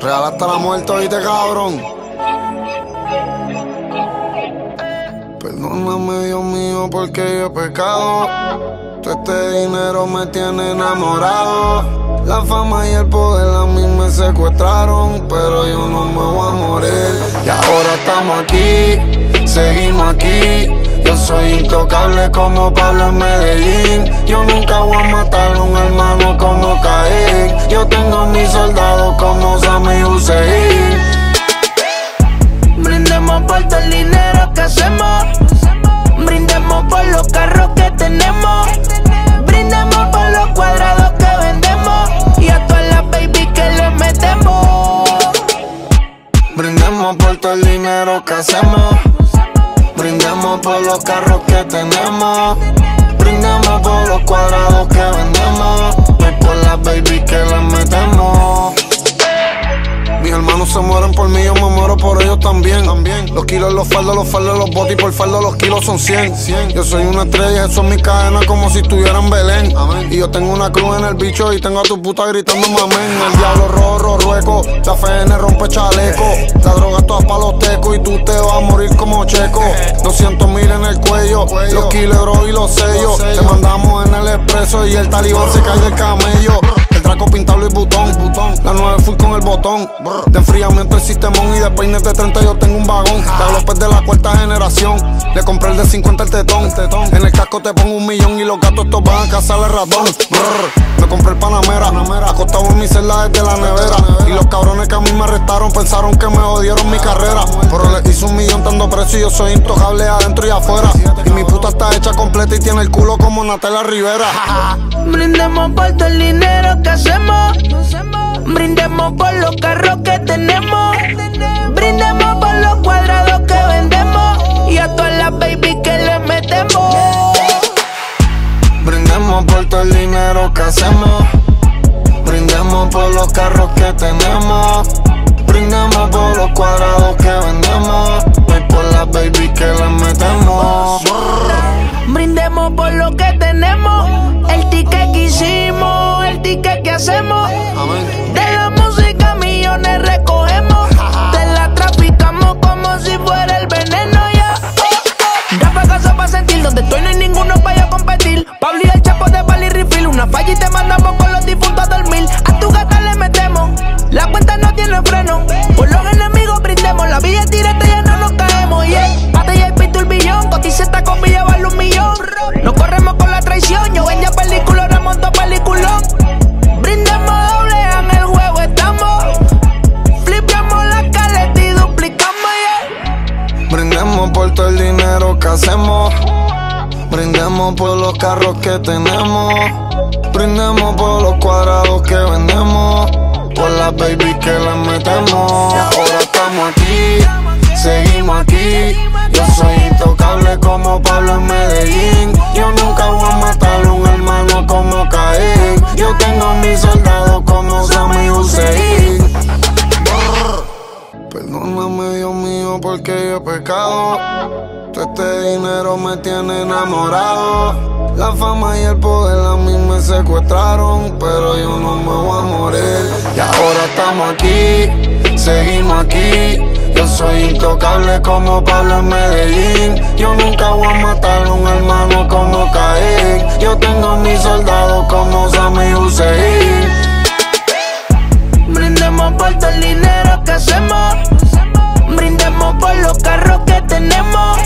Real hasta la muerte, oíste, cabrón. Perdóname, Dios mío, porque yo he pecado. Todo este dinero me tiene enamorado. La fama y el poder a mí me secuestraron, pero yo no me voy a morir. Y ahora estamos aquí, seguimos aquí. Yo soy intocable como Pablo en Medellín. Yo nunca voy a matar a un hermano como Caín. Yo tengo mis soldados como Sammy Hussein. Brindemos por todo el dinero que hacemos. Brindemos por los carros que tenemos. Brindemos por los cuadrados que vendemos. Y a todas las baby que le metemos. Brindemos por todo el dinero que hacemos. Brindemos por los carros que tenemos. Brindemos por los cuadrados que vendemos. Por las baby que les metemos. Mis hermanos se mueren por mí, yo me muero por ellos también. también. Los kilos, los faldos, los faldos, los botis, por faldo los kilos son 100. Yo soy una estrella, eso es mi cadena como si estuviera en Belén. Y yo tengo una cruz en el bicho y tengo a tu puta gritando amén. El diablo rojo, rueco, la FN rompe chaleco. La droga toda pa' los tecos y tú te vas a morir como checo. 200 mil en el cuello, los kilos y los sellos. Te mandamos en el expreso y el talibán se cae del camello. El draco pintado y botón, botón. La 9 full con el botón. De enfriamiento el sistemón y de peines de 30 yo tengo un vagón. La López de la cuarta generación. Le compré el de 50 el tetón. En el casco te pongo un millón y los gatos estos van a cazar el ratón. Brr. Me compré el Panamera. Acostado en mi celda desde la nevera. Y los cabrones que a mí me arrestaron pensaron que me jodieron mi carrera. Pero le hice un millón dando precio y yo soy intocable adentro y afuera. Y mi puta está hecha completa y tiene el culo como Natalia Rivera. Brindemos por todo el dinero que hacemos. Brindemos por los carros que tenemos. Brindemos por los cuadrados que vendemos. Y a todas las baby que le metemos. Brindemos por todo el dinero que hacemos. Brindemos por los carros que tenemos. Brindemos por los cuadrados que vendemos. Y por las baby que les metemos. Brindemos por lo que tenemos. El ticket que hicimos, el ticket que hacemos. De la música millones recogemos. Te la traficamos como si fuera el veneno ya. Da pa' casa pa' sentir donde estoy no hay ninguno para yo competir. Pablo y el chapo de Bali Refill. Una falla y te mandamos con los difuntos a dormir. A tu gata le metemos. La cuenta no tiene freno. Por los por todo el dinero que hacemos. Brindemos por los carros que tenemos. Brindemos por los cuadrados que vendemos. Por las baby que les metemos. Ahora estamos aquí, seguimos aquí. Yo soy intocable como Pablo en Medellín. Yo nunca voy a matar un hermano como Caín. Yo tengo mis soldados como Sammy Hussein. Perdóname, Dios mío, porque yo he pecado. Todo este dinero me tiene enamorado. La fama y el poder a mí me secuestraron, pero yo no me voy a morir. Y ahora estamos aquí, seguimos aquí. Yo soy intocable como Pablo en Medellín. Yo nunca voy a matar a un hermano como Caín. Yo tengo mis soldados como Sammy Hussein. Tenemos.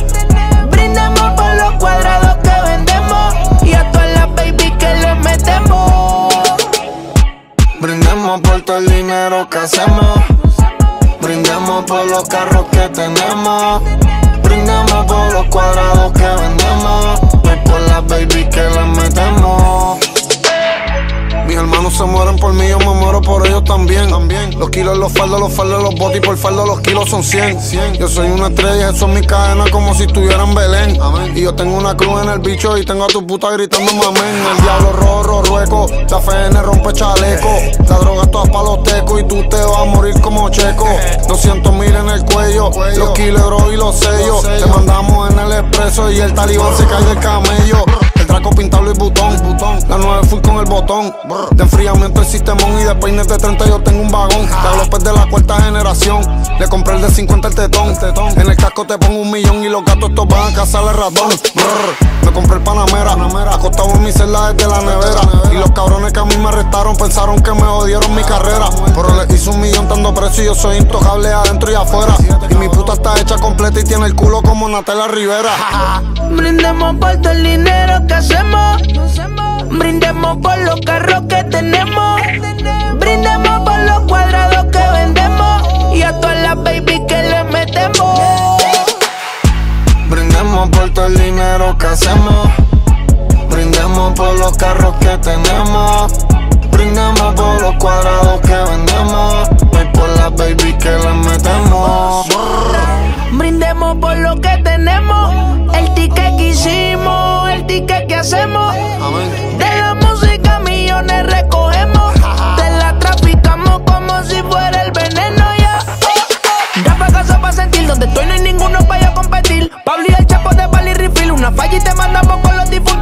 Brindemos por los cuadrados que vendemos. Y a todas las baby que le metemos. Brindemos por todo el dinero que hacemos. Brindemos por los carros que tenemos. Brindemos por los cuadrados que vendemos. Y por las baby que les metemos. Mis hermanos se mueren por mí, yo me muero por ellos también. también. Los kilos, los faldos, los faldos, los botis, por faldo los kilos son 100. Yo soy una estrella, eso es mi cadena como si estuviera en Belén. Y yo tengo una cruz en el bicho y tengo a tu puta gritando amén. El diablo rojo, rueco, la FN rompe chaleco. La droga toda pa' los tecos y tú te vas a morir como checo. 200 mil en el cuello, los kilos y los sellos. Te mandamos en el expreso y el talibán se cae del camello. Traco pintado y butón, butón. La nueve full con el botón. De enfriamiento el sistemón y de peines de 30 yo tengo un vagón. De López de la cuarta generación. Le compré el de 50 el tetón. En el casco te pongo un millón y los gatos estos van a cazar el ratón. Me compré el Panamera, acostado en mi celda desde la nevera. Y los cabrones que a mí me arrestaron pensaron que me jodieron mi carrera. Pero le hice un millón dando precio y yo soy intocable adentro y afuera. Y mi puta está hecha completa y tiene el culo como Natalia Rivera. Brindemos por todo el dinero que Brindemos por los carros que tenemos. Brindemos por los cuadrados que vendemos. Y a todas las baby que le metemos. Brindemos por todo el dinero que hacemos. Brindemos por los carros que tenemos. Brindemos por los cuadrados que vendemos. Y por las baby que le metemos. Que hacemos. De la música millones recogemos. Te la traficamos como si fuera el veneno ya. Da pa' casa pa' sentir donde estoy no hay ninguno para yo competir. Pablo y el chapo de Bali Refill. Una falla y te mandamos con los difuntos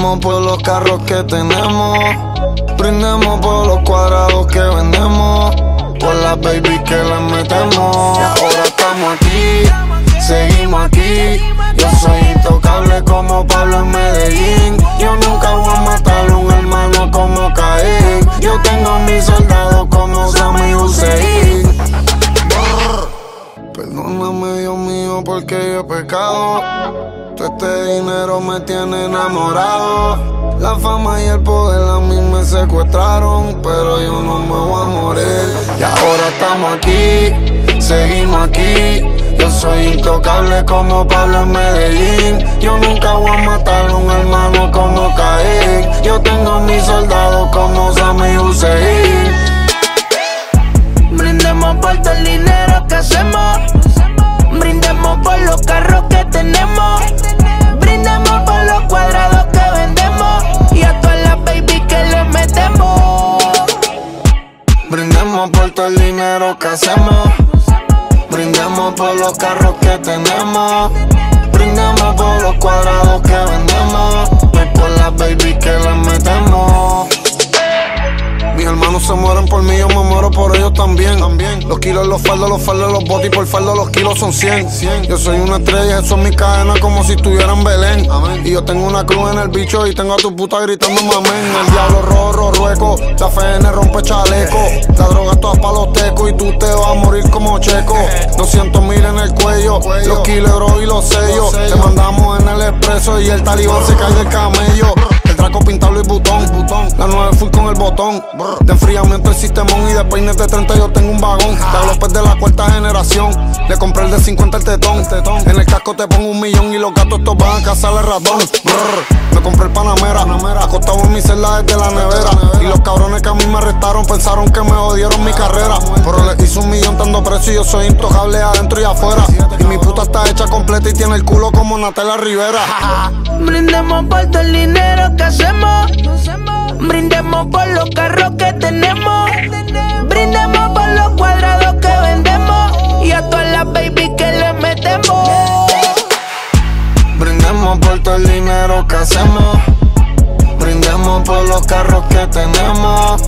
Brindemos por los carros que tenemos. Brindemos por los cuadrados que vendemos. Por las baby que las metemos. Ahora estamos aquí, seguimos aquí. Yo soy intocable como Pablo en Medellín. Yo nunca voy a matar a un hermano como Caín. Yo tengo mis soldados como Sammy Hussein. Perdóname, Dios mío, porque yo he pecado. Este dinero me tiene enamorado. La fama y el poder a mí me secuestraron, pero yo no me voy a morir. Y ahora estamos aquí, seguimos aquí. Yo soy intocable como Pablo en Medellín. Yo nunca voy a matar a un hermano como Caín. Yo tengo mis soldados como Sammy Hussein. Brindemos por todo el dinero que hacemos. Brindemos por los carros que tenemos. Brindemos por los cuadrados que vendemos. Y a todas las baby que le metemos. Brindemos por todo el dinero que hacemos. Brindemos por los carros que tenemos. Brindemos por los cuadrados que vendemos. Y por las baby que les metemos. Mis hermanos se mueren por mí, yo me muero por ellos también. también. Los kilos, los faldos, los faldos, los botes y por faldo los kilos son 100. Yo soy una estrella, eso es mi cadena como si estuviera en Belén. Y yo tengo una cruz en el bicho y tengo a tu puta gritando amén. El diablo rojo, rueco, la FN rompe chaleco. La droga toda pa' los tecos y tú te vas a morir como checo. 200 mil en el cuello, los kilos y los sellos. Te mandamos en el expreso y el talibán se cae del camello. El traco pintado y butón, butón. La nueve full con el botón. De enfriamiento el sistemón y de peines de 30 yo tengo un vagón. De López de la cuarta generación. Le compré el de 50 el tetón. En el casco te pongo un millón y los gatos estos van a cazar el ratón. Me compré el Panamera, acostado en mi celda desde la nevera. Y los cabrones que a mí me arrestaron pensaron que me jodieron mi carrera. Pero le hice un millón dando precio y yo soy intocable adentro y afuera. Y mi puta está hecha completa y tiene el culo como Natalia Rivera. Brindemos por todo el dinero que Brindemos por los carros que tenemos. Brindemos por los cuadrados que vendemos. Y a todas las baby que le metemos. Brindemos por todo el dinero que hacemos. Brindemos por los carros que tenemos.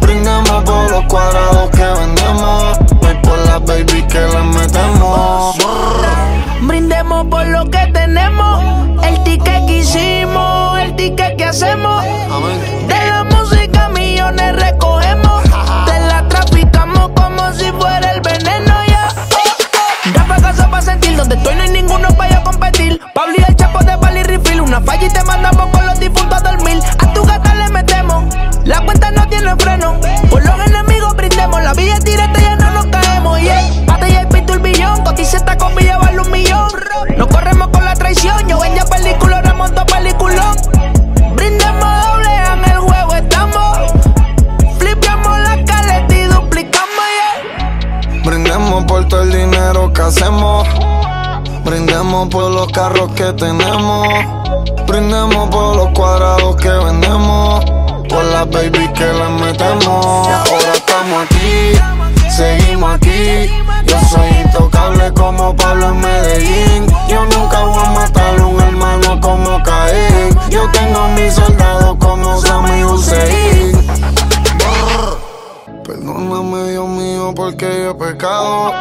Brindemos por los cuadrados que vendemos. Y por las baby que les metemos. Brindemos por lo que tenemos. El ticket que hicimos, el ticket que hacemos. De la música millones recogemos. Te la traficamos como si fuera el veneno ya. Da pa' casa pa' sentir donde estoy no hay ninguno para yo competir. Pablo y el chapo de Bali Refill. Una falla y te mandamos con los difuntos a dormir. A tu gata le metemos. La cuenta no tiene freno. Por los tenemos. Brindemos por los cuadrados que vendemos. Por las baby que las metemos. Ahora estamos aquí, seguimos aquí. Yo soy intocable como Pablo en Medellín. Yo nunca voy a matar a un hermano como Caín. Yo tengo mis soldados como Sammy Hussein. Perdóname, Dios mío, porque yo he pecado.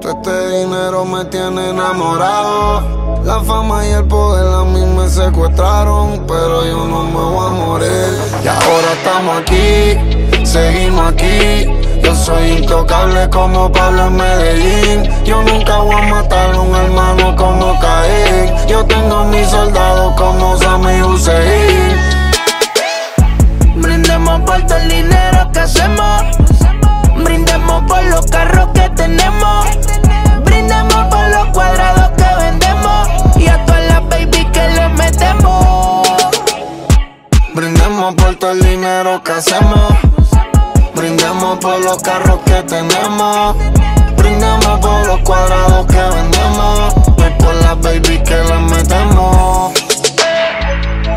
Todo este dinero me tiene enamorado. La fama y el poder a mí me secuestraron, pero yo no me voy a morir. Y ahora estamos aquí, seguimos aquí. Yo soy intocable como Pablo en Medellín. Yo nunca voy a matar a un hermano como Caín. Yo tengo mis soldados como Sammy Hussein. Brindemos por todo el dinero que hacemos. Brindemos por los carros que tenemos. Brindemos por los cuadrados metemos. Brindemos por todo el dinero que hacemos. Brindemos por los carros que tenemos. Brindemos por los cuadrados que vendemos. Y por las baby que las metemos.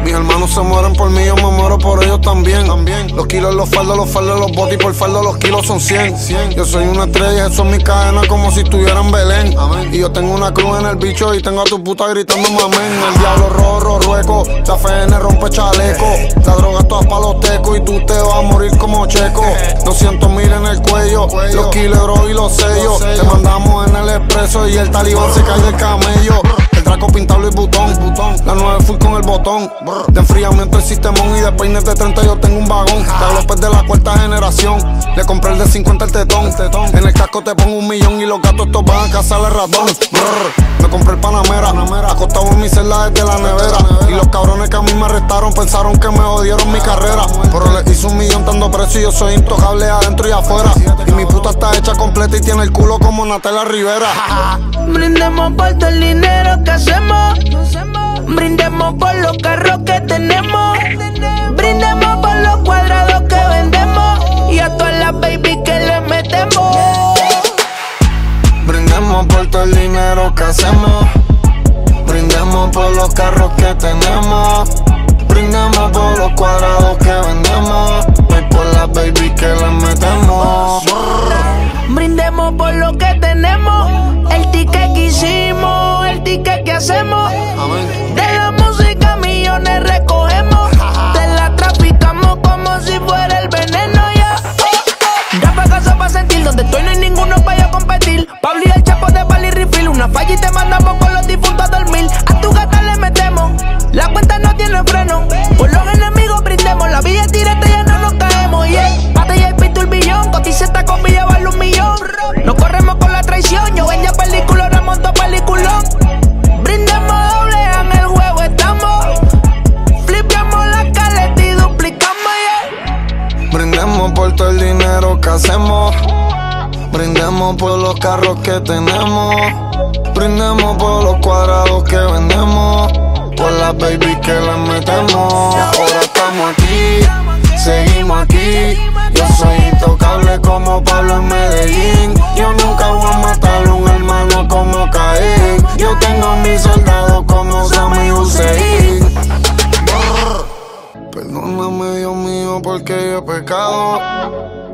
Mis hermanos se mueren por mí, yo me muero por ellos también. también. Los kilos, los faldos, los faldos, los botis, por faldo los kilos son 100. Yo soy una estrella, eso es mi cadena como si estuviera en Belén. Y yo tengo una cruz en el bicho y tengo a tu puta gritando amén. El diablo rojo, rueco, chafene rompe chaleco. La droga todas pa' los tecos y tú te vas a morir como checo. 200 mil en el cuello, los kilos y los sellos. Te mandamos en el expreso y el talibán se cae del camello. Traco pintado y botón, botón. La 9 full con el botón. De enfriamiento el sistemón y de peines de 30 yo tengo un vagón. De López de la cuarta generación. Le compré el de 50 el tetón. En el casco te pongo un millón y los gatos estos van a cazar el ratón. Brr. Me compré el Panamera. Acostado en mi celda desde la nevera. Y los cabrones que a mí me arrestaron pensaron que me jodieron mi carrera. Pero le hice un millón dando precio y yo soy intocable adentro y afuera. Y mi puta está hecha completa y tiene el culo como Natalia Rivera. Brindemos por todo el dinero que hacemos. Brindemos por los carros que tenemos. Brindemos por los cuadrados que vendemos. Y a todas las baby que le metemos. Brindemos por todo el dinero que hacemos. Brindemos por los carros que tenemos. Brindemos por los cuadrados que vendemos. Y por las baby que las metemos. Brindemos por lo que tenemos. Que hicimos, el ticket que hacemos. De la música millones recogemos. Te la traficamos como si fuera el veneno ya. Da pa' casa pa' sentir donde estoy no hay ninguno para yo competir. Pablo y el chapo de Bali Refill. Una falla y te mandamos con los difuntos a dormir. A tu gata le metemos. La cuenta no tiene freno. Por los enemigos brindemos. La villa es directa ya no nos caemos. Yeah. Pata y el pito el billón. Cotiza esta combi llevarle un millón. No corremos con la traición. Yo venía todo el dinero que hacemos. Brindemos por los carros que tenemos. Brindemos por los cuadrados que vendemos. Por las baby que las metemos. Ahora estamos aquí, seguimos aquí. Yo soy intocable como Pablo en Medellín. Yo nunca voy a matar a un hermano como Caín. Yo tengo mis soldados como Sammy Hussein. Perdóname, Dios mío, porque yo he pecado.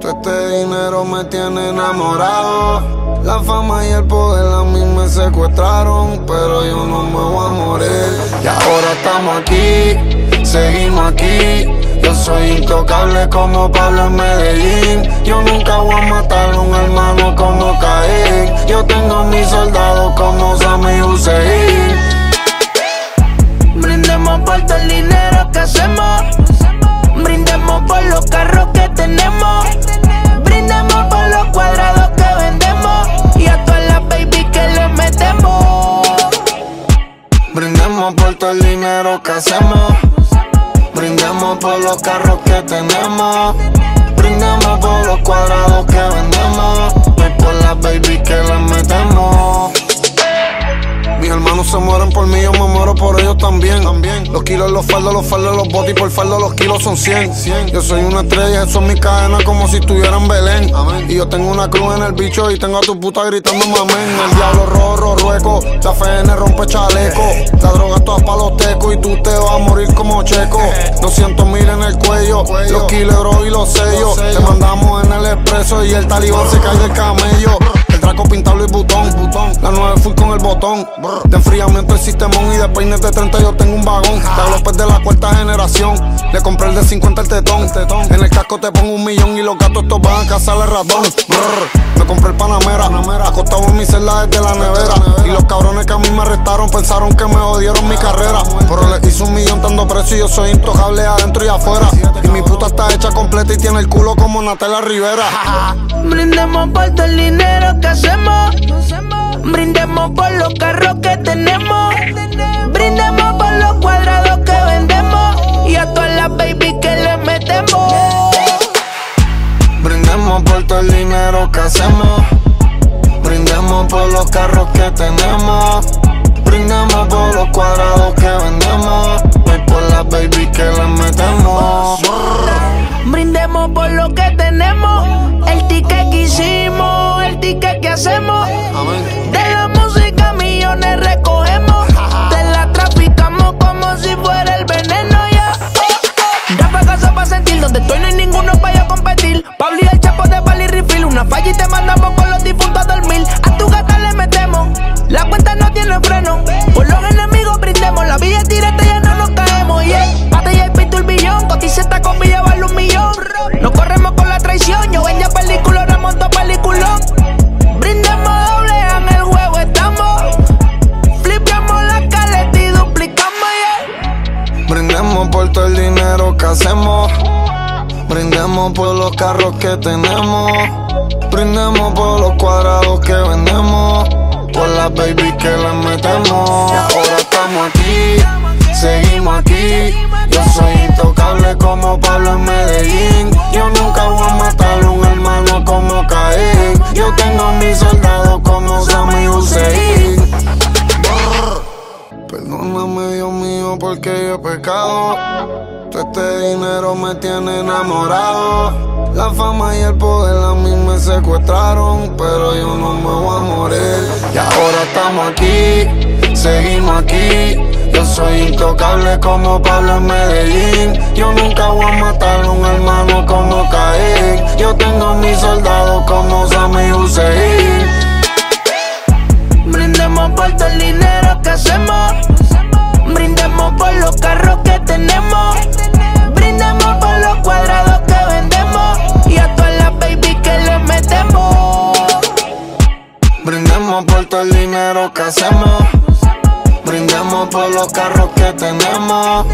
Todo este dinero me tiene enamorado. La fama y el poder a mí me secuestraron, pero yo no me voy a morir. Y ahora estamos aquí, seguimos aquí. Yo soy intocable como Pablo en Medellín. Yo nunca voy a matar a un hermano como Caín. Yo tengo mis soldados como Sammy Hussein. Brindemos por todo el dinero que hacemos. Brindemos por los carros que tenemos. Brindemos por los cuadrados que vendemos. Y a todas las baby que le metemos. Brindemos por todo el dinero que hacemos. Brindemos por los carros que tenemos. Brindemos por los cuadrados que vendemos. Y por las baby que las metemos. Mis hermanos se mueren por mí, yo me muero por ellos también. también. Los kilos, los faldos, los faldos, los botis por faldo, los kilos son 100. 100. Yo soy una estrella, eso es mi cadena como si estuviera en Belén. Y yo tengo una cruz en el bicho y tengo a tu puta gritando mamén. El diablo rojo, rueco, la FN rompe chaleco. La droga toda pa' los tecos y tú te vas a morir como checo. 200 mil en el cuello, los kilos y los sellos. Te mandamos en el expreso y el talibán se cae del camello. Traco pintado y butón, butón. La nueve full con el botón. De enfriamiento el sistemón y de peines de 30 yo tengo un vagón. La López de la cuarta generación. Le compré el de 50 el tetón. En el casco te pongo un millón y los gatos estos van a cazar el ratón. Me compré el Panamera. Acostado desde la nevera. Y los cabrones que a mí me arrestaron pensaron que me jodieron mi carrera. Pero le hice un millón dando precio y yo soy intocable adentro y afuera. Y mi puta está hecha completa y tiene el culo como Natela Rivera. Brindemos por todo el dinero que hacemos. Brindemos por los carros que tenemos. Brindemos por los cuadrados que vendemos. Y a todas las baby que le metemos. Brindemos por todo el dinero que hacemos. Brindemos por los carros que tenemos. Brindemos por los cuadrados que vendemos. Y por las baby que le metemos. Brindemos por lo que tenemos, el ticket que hicimos, el ticket que hacemos. De la música millones recogemos, te la traficamos como si fuera el veneno ya. Da pa' casa pa' sentir donde estoy no hay ninguno para yo competir. Pablo y el chapo de Bali Refill, una falla y te mandamos con los difuntos a dormir. La cuenta no tiene freno. Por los enemigos brindemos, la vía es directa ya no nos caemos. Yeah. Pate y el pito el billón, cotiza esta combi vale un millón. No corremos con la traición, yo venía película, remonto peliculón. Brindemos doble, en el juego estamos. Flipeamos la caleta y duplicamos, yeah. Brindemos por todo el dinero que hacemos. Brindemos por los carros que tenemos. Brindemos por los cuadrados que vendemos. Por las baby que les metemos. Ahora estamos aquí, seguimos aquí. Yo soy intocable como Pablo en Medellín. Yo nunca voy a matar a un hermano como Caín. Yo tengo mis soldados como Sammy Hussein. Perdóname, Dios mío, porque yo he pecado. Todo este dinero me tiene enamorado. La fama y el poder a mí me secuestraron, pero yo no me voy a morir. Y ahora estamos aquí, seguimos aquí. Yo soy intocable como Pablo en Medellín. Yo nunca voy a matar a un hermano como Caín. Yo tengo mis soldados como Sammy Hussein. Brindemos por todo el dinero que hacemos. Brindemos por los carros que tenemos. Brindemos por los cuadrados Brindemos por todo el dinero que hacemos. Brindemos por los carros que tenemos.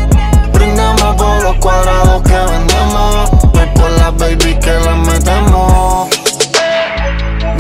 Brindemos por los cuadrados que vendemos. Y por las baby que le metemos.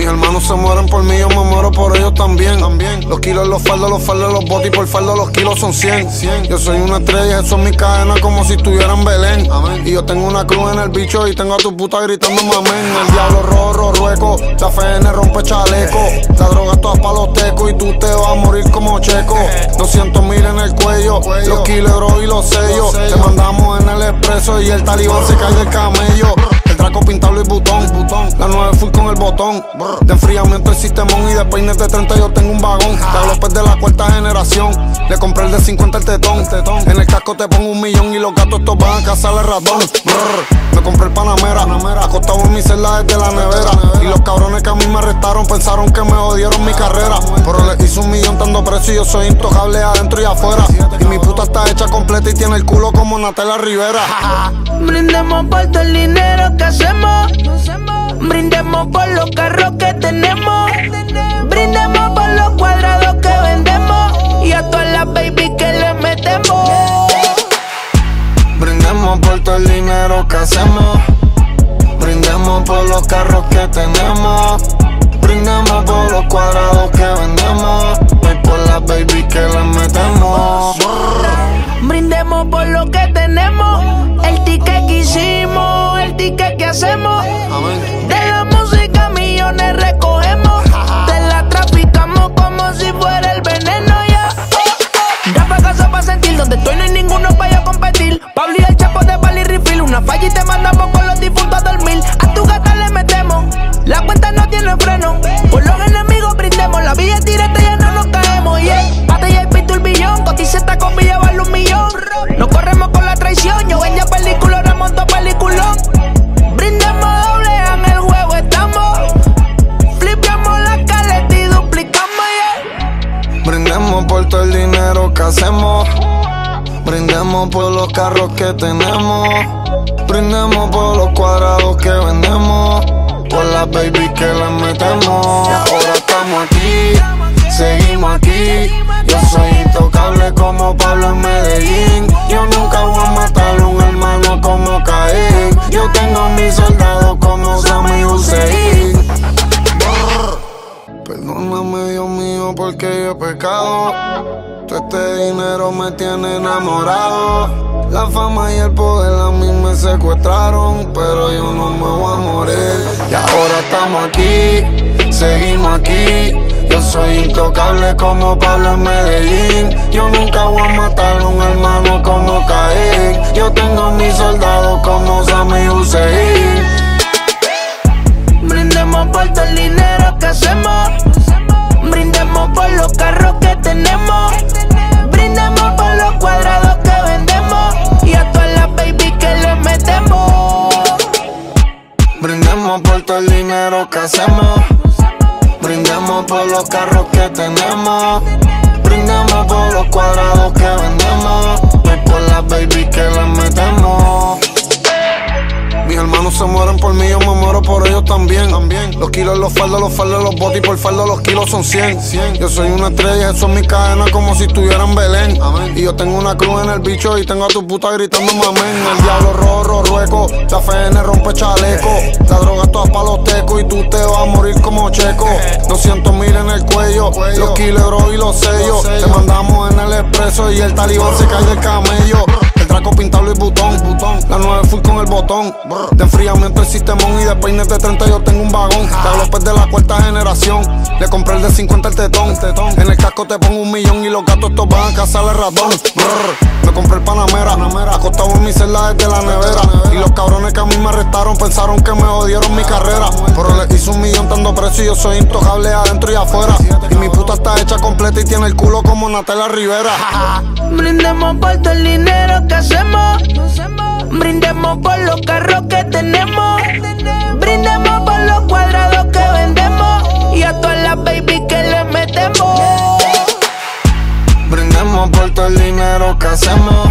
Hermanos se mueren por mí, yo me muero por ellos también. también. Los kilos, los faldos, los faldos, los botis por faldo, los kilos son 100. 100. Yo soy una estrella, eso es mi cadena como si estuviera en Belén. Y yo tengo una cruz en el bicho y tengo a tu puta gritando mamén. El diablo rojo, rueco, la FN rompe chaleco. La droga toda pa' los tecos y tú te vas a morir como checo. 200 mil en el cuello, los kilos y los sellos. Te mandamos en el expreso y el talibán se cae del camello. Traco pintado y butón, butón. La nueve full con el botón. De enfriamiento el sistemón y de peines de 30 yo tengo un vagón. La López de la cuarta generación. Le compré el de 50 el tetón. En el casco te pongo un millón y los gatos estos van a cazar el ratón. Me compré el Panamera. Acostado en mi celda desde la nevera. Y los cabrones que a mí me arrestaron pensaron que me jodieron mi carrera. Pero le hice un millón dando precio y yo soy intocable adentro y afuera. Y mi puta está hecha completa y tiene el culo como Natela Rivera. Brindemos por todo el dinero que Brindemos por los carros que tenemos. Brindemos por los cuadrados que vendemos. Y a todas las baby que le metemos. Brindemos por todo el dinero que hacemos. Brindemos por los carros que tenemos. Brindemos por los cuadrados que vendemos. Y por las baby que le metemos. Brindemos por lo que tenemos. El ticket que hicimos, el ticket que hacemos. De la música millones recogemos. Te la traficamos como si fuera el veneno. Ya, yeah. para casa para sentir. Donde estoy no hay ninguno para yo competir. Pablo y el chapo de Bali Refill. Una falla y te mandamos con los Por los carros que tenemos. Brindemos por los cuadrados que vendemos. Por las baby que las metemos. Ahora estamos aquí, seguimos aquí. Yo soy intocable como Pablo en Medellín. Yo nunca voy a matar a un hermano como Caín. Yo tengo mis soldados como Sammy Hussein. Perdóname, Dios mío, porque yo he pecado. Todo este dinero me tiene enamorado. La fama y el poder a mí me secuestraron, pero yo no me voy a morir. Y ahora estamos aquí, seguimos aquí. Yo soy intocable como Pablo en Medellín. Yo nunca voy a matar a un hermano como Caín. Yo tengo mis soldados como Sammy Hussein. Brindemos por todo el dinero que hacemos. Brindemos por los carros que Brindemos por los cuadrados que vendemos. Y a todas las baby que le metemos. Brindemos por todo el dinero que hacemos. Los faldos, los faldos, los botes y por faldo los kilos son 100. 100. Yo soy una estrella, eso es mi cadena como si estuviera en Belén. Amén. Y yo tengo una cruz en el bicho y tengo a tu puta gritando amén. El diablo rojo, rueco, la FN rompe chaleco. La droga toda pa' los tecos y tú te vas a morir como checo. 200 mil en el cuello, los kilos y los sellos. Te mandamos en el expreso y el talibán se cae del camello. Draco pintado y butón, butón. La 9 full con el botón. De enfriamiento el sistemón y de peines de 30 yo tengo un vagón. La López de la cuarta generación. Le compré el de 50 el tetón. En el casco te pongo un millón y los gatos estos van a cazar el ratón. Brr. Me compré el Panamera. Acostado en mi celda desde la nevera. Y los cabrones que a mí me arrestaron pensaron que me jodieron mi carrera. Pero les hice un millón dando precio y yo soy intocable adentro y afuera. Y mi puta está hecha completa y tiene el culo como Natela Rivera. Brindemos por todo el dinero que Brindemos por los carros que tenemos. Brindemos por los cuadrados que vendemos. Y a todas las baby que le metemos. Brindemos por todo el dinero que hacemos.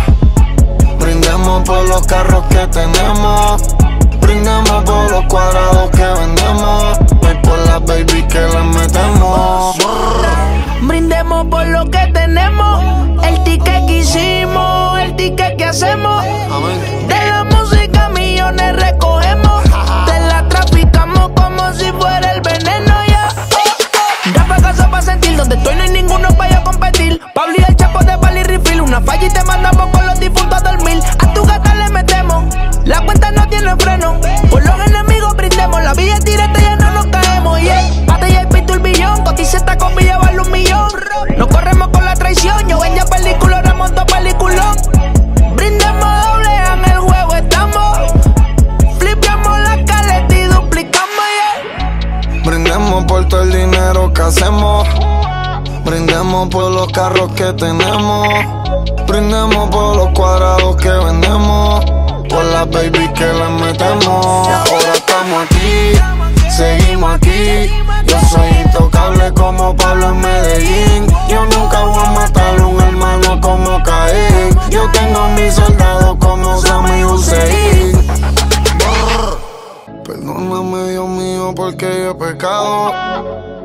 Brindemos por los carros que tenemos. Brindemos por los cuadrados que vendemos. Y por las baby que les metemos. Brindemos por lo que tenemos. El ticket que hicimos, el ticket que hacemos. De la música millones recogemos. Te la traficamos como si fuera el veneno tenemos. Brindemos por los cuadrados que vendemos. Por las baby que les metemos. Ahora estamos aquí, seguimos aquí. Yo soy intocable como Pablo en Medellín. Yo nunca voy a matar a un hermano como Caín. Yo tengo mis soldados como Sammy Hussein. Perdóname, Dios mío, porque yo he pecado.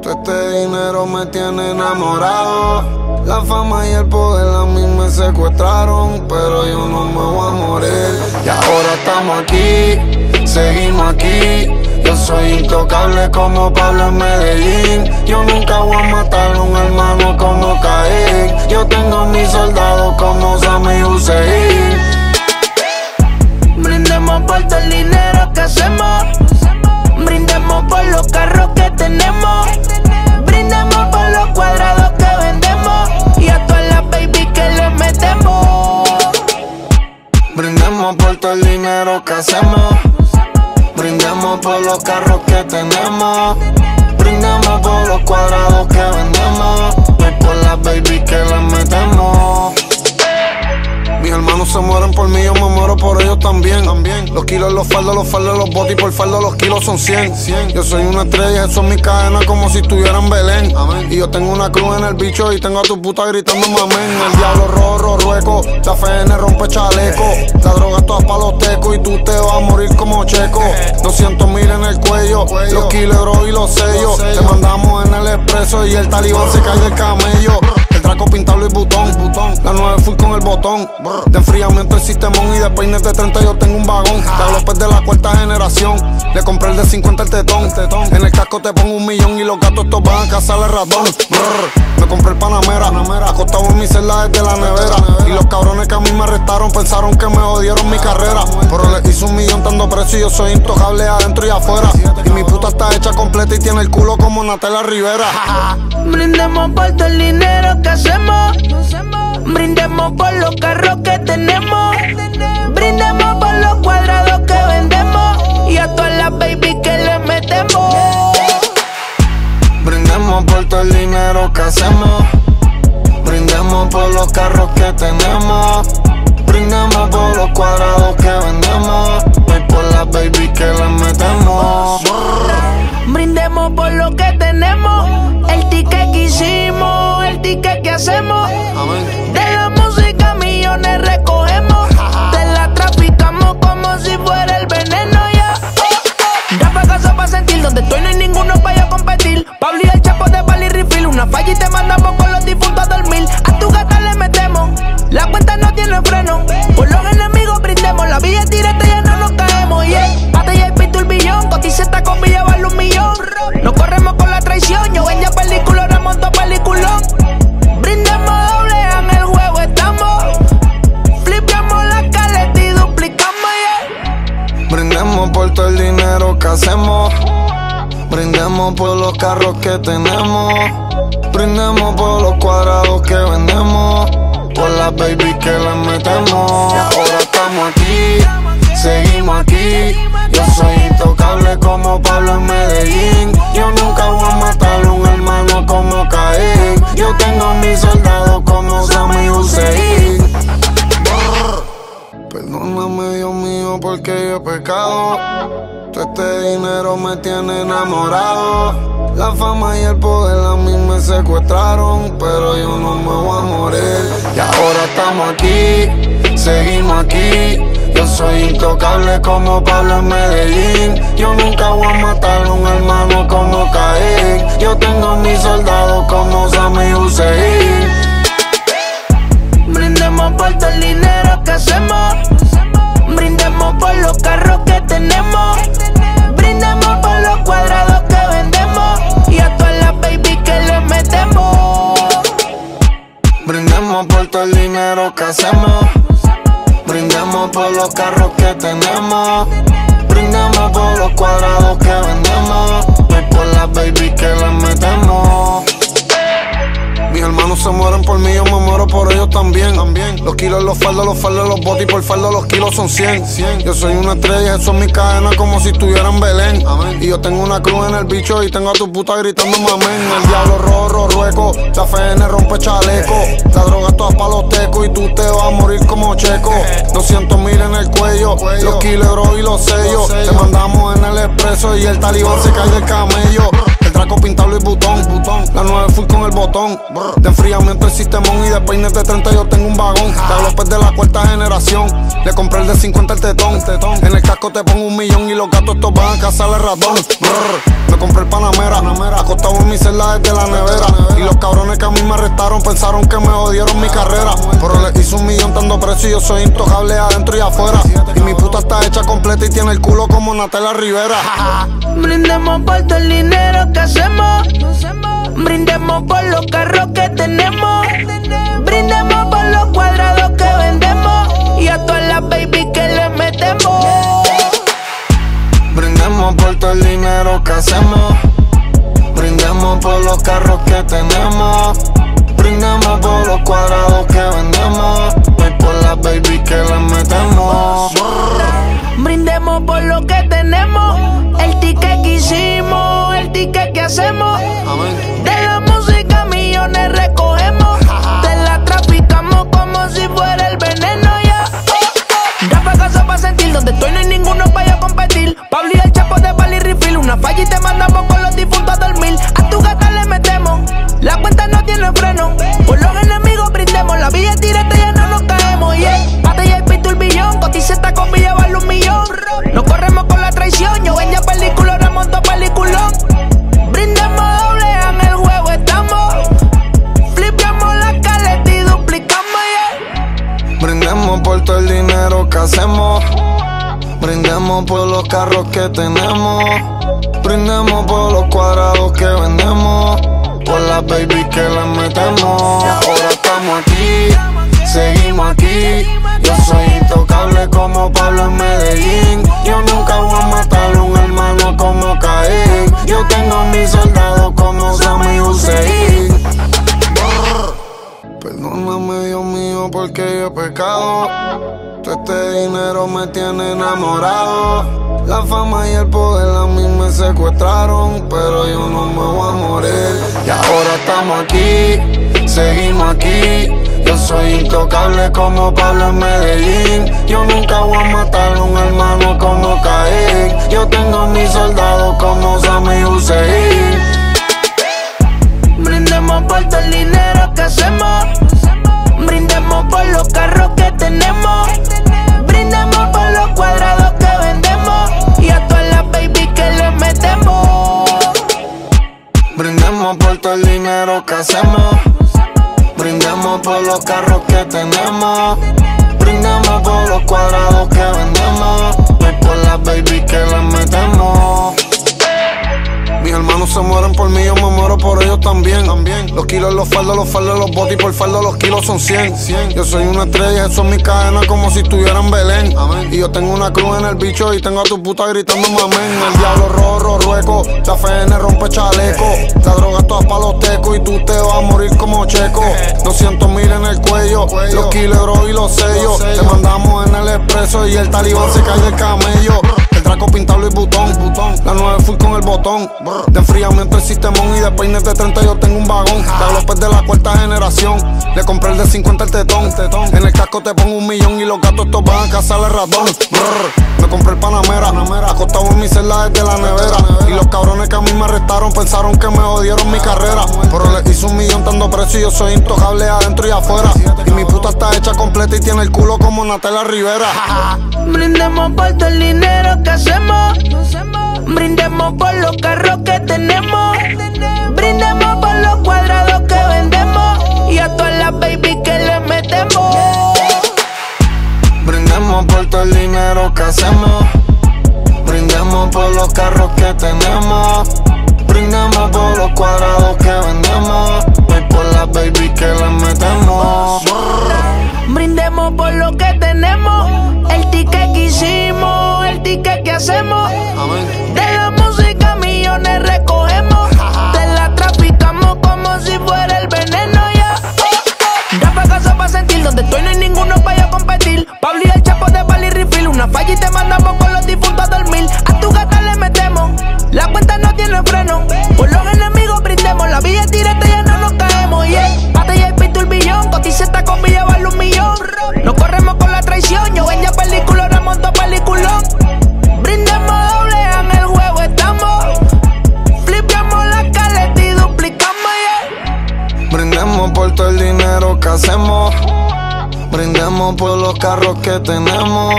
Todo este dinero me tiene enamorado. La fama y el poder a mí me secuestraron, pero yo no me voy a morir. Y ahora estamos aquí, seguimos aquí. Yo soy intocable como Pablo en Medellín. Yo nunca voy a matar a un hermano como Caín. Yo tengo mis soldados como Sammy Hussein. Brindemos por todo el dinero que hacemos. Brindemos por los carros que tenemos. el dinero que hacemos. Brindemos por los carros que tenemos. Brindemos por los cuadrados que vendemos. Y por las baby que las metemos hermanos se mueren por mí, yo me muero por ellos también. también. Los kilos, los faldos, los faldos, los botis, por faldo los kilos son 100. Yo soy una estrella, eso es mi cadena como si estuviera en Belén. Y yo tengo una cruz en el bicho y tengo a tu puta gritando amén. El diablo rorro, rueco, la FN rompe chaleco. La droga es toda pa' los tecos y tú te vas a morir como checo. 200 mil en el cuello, los kilos y los sellos. Te mandamos en el expreso y el talibán se cae del camello. Draco pintado y butón. La nueve fui con el botón. De enfriamiento el sistemón y de peines de 30 yo tengo un vagón. De López de la cuarta generación. Le compré el de 50 el tetón. En el casco te pongo un millón y los gatos estos van a cazar el ratón. Me compré el Panamera, acostado en mi celda desde la nevera. Y los cabrones que a mí me arrestaron pensaron que me odiaron mi carrera. Pero le hice un millón dando precio y yo soy intocable adentro y afuera. Y mi puta está hecha completa y tiene el culo como Natela Rivera. Brindemos por todo el dinero que Brindemos por los carros que tenemos. Brindemos por los cuadrados que vendemos. Y a todas las baby que le metemos. Brindemos por todo el dinero que hacemos. Brindemos por los carros que tenemos. Brindemos por los cuadrados que vendemos. Y por las baby que le metemos. Brindemos por lo que tenemos. El ticket hicimos, el ticket que hacemos. De la música millones recogemos. Te la traficamos como si fuera el veneno ya. Rafa casa para sentir donde estoy no hay ninguno para yo competir. Pablo y el chapo de Bali Refill. Una falla y te mandamos con los difuntos a dormir. A tu gata le metemos. La cuenta no tiene freno. Por los enemigos brindemos. La vía es hacemos. Brindemos por los carros que tenemos. Brindemos por los cuadrados que vendemos. Por las baby que le metemos. Ahora estamos aquí, seguimos aquí. Yo soy intocable como Pablo en Medellín. Yo nunca voy a matar a un hermano como Caín. Yo tengo a mis soldados como Sammy Hussein. Perdóname, Dios mío, porque yo he pecado. Todo este dinero me tiene enamorado. La fama y el poder a mí me secuestraron, pero yo no me voy a morir. Y ahora estamos aquí, seguimos aquí. Yo soy intocable como Pablo en Medellín. Yo nunca voy a matar a un hermano como Caín. Yo tengo a mis soldados como Sammy Hussein. Brindemos por todo el dinero que hacemos. Brindemos por los carros que tenemos. Brindemos por los cuadrados que vendemos. Y a todas las baby que le metemos. Brindemos por todo el dinero que hacemos. Brindemos por los carros que tenemos. Brindemos por los cuadrados que vendemos. Y por las baby que le metemos. Mis hermanos se mueren por mí, yo me muero por ellos también. también. Los kilos, los faldos, los faldos, los botis por faldo, los kilos son 100. Yo soy una estrella, eso es mi cadena como si estuviera en Belén. Y yo tengo una cruz en el bicho y tengo a tu puta gritando mamén. El diablo rojo, rueco, la FN rompe chaleco. La droga toda pa' los tecos y tú te vas a morir como checo. 200 mil en el cuello, los kilos y los sellos. Te mandamos en el expreso y el talibán se cae del camello. Pintado y butón, butón. La nueve fui con el botón. De enfriamiento el sistemón y de peines de 30 yo tengo un vagón. De López de la cuarta generación. Le compré el de 50 el tetón. En el casco te pongo un millón y los gatos estos van a cazar el ratón. Me compré el Panamera, acostado en mi celda desde la nevera. Y los cabrones que a mí me arrestaron pensaron que me odiaron mi carrera. Pero le hice un millón dando precio y yo soy intocable adentro y afuera. Y mi puta está hecha completa y tiene el culo como Natela Rivera. Brindemos por todo el dinero que Brindemos por los carros que tenemos. Brindemos por los cuadrados que vendemos. Y a todas las baby que le metemos. Brindemos por todo el dinero que hacemos. Brindemos por los carros que tenemos. Brindemos por los cuadrados que vendemos. Y por las baby que le metemos. Brindemos por lo que tenemos. El ticket que hicimos, el ticket que hacemos. De la música millones recogemos. Te la traficamos como si fuera el veneno. Ya, yeah. oh, oh. casa para sentir. Donde estoy no hay ninguno para yo competir. Pablo y el chapo de Bali Refill. Una falla y te mandamos con los difuntos a dormir. A tu gata le metemos. La cuenta no tiene freno. Por lo todo el dinero que hacemos. Brindemos por los carros que tenemos. Brindemos por los cuadrados que vendemos. Por las baby que le metemos. Ahora estamos aquí, seguimos aquí. Yo soy intocable como Pablo en Medellín. Yo nunca voy a matar a un hermano como Caín. Yo tengo mis soldados como pecado. Todo este dinero me tiene enamorado. La fama y el poder a mí me secuestraron, pero yo no me voy a morir. Y ahora estamos aquí, seguimos aquí. Yo soy intocable como Pablo en Medellín. Yo nunca voy a matar a un hermano como Caín. Yo tengo mis soldados como Sammy Hussein. Brindemos por todo el dinero que hacemos. Brindemos por los carros que tenemos. Brindemos por los cuadrados que vendemos. Y a todas las baby que le metemos. Brindemos por todo el dinero que hacemos. Brindemos por los carros que tenemos. Brindemos por los cuadrados que vendemos. Y por las baby que le metemos. Mis hermanos se mueren por mí, yo me muero por ellos también. también. Los kilos, los faldos, los faldos, los botis, por faldo los kilos son 100. 100. Yo soy una estrella, eso es mi cadena como si estuviera en Belén. Y yo tengo una cruz en el bicho y tengo a tu puta gritando amén. El diablo rojo, rueco, la FN rompe chaleco. La droga toda pa' los tecos y tú te vas a morir como checo. 200 mil en el cuello, los kilos y los sellos. Te mandamos en el expreso y el talibán se cae del camello. El Draco pintado y botón. La 9 full con el botón. De enfriamiento el sistemón y de peines de 30 yo tengo un vagón. De López de la cuarta generación. Le compré el de 50 el tetón. En el casco te pongo un millón y los gatos estos van a cazar el ratón. Me compré el Panamera. Acostado en mi celda desde la nevera. Y los cabrones que a mí me arrestaron pensaron que me jodieron mi carrera. Pero les hice un millón dando precio y yo soy intocable adentro y afuera. Y mi puta está hecha completa y tiene el culo como Natalia Rivera. Brindemos por todo el dinero que Brindemos por los carros que tenemos. Brindemos por los cuadrados que vendemos. Y a todas las baby que le metemos. Brindemos por todo el dinero que hacemos. Brindemos por los carros que tenemos. Brindemos por los cuadrados que vendemos. Y por las baby que le metemos. Brindemos por lo que tenemos. El ticket que hicimos, el ticket que hacemos. De la música millones recogemos. Te la traficamos como si fuera el veneno ya. Rafa casa pa' sentir donde estoy no hay ninguno para yo competir. Pablo y el chapo de Bali Refill. Una falla y te mandamos con los difuntos a dormir. Hacemos. Brindemos por los carros que tenemos.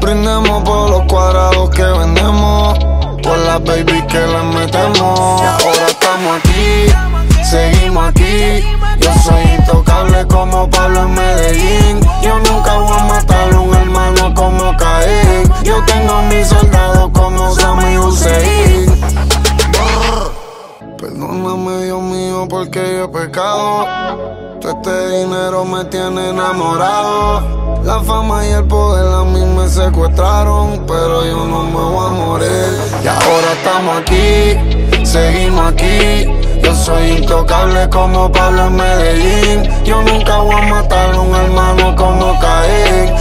Brindemos por los cuadrados que vendemos. Por las baby que le metemos. Ahora estamos aquí, seguimos aquí. Yo soy intocable como Pablo en Medellín. Yo nunca voy a matar a un hermano como Caín. Yo tengo mis soldados como Sammy Hussein. Perdóname, Dios mío, porque yo he pecado. Todo este dinero me tiene enamorado. La fama y el poder a mí me secuestraron, pero yo no me voy a morir. Y ahora estamos aquí, seguimos aquí. Yo soy intocable como Pablo en Medellín. Yo nunca voy a matar a un hermano como Caín.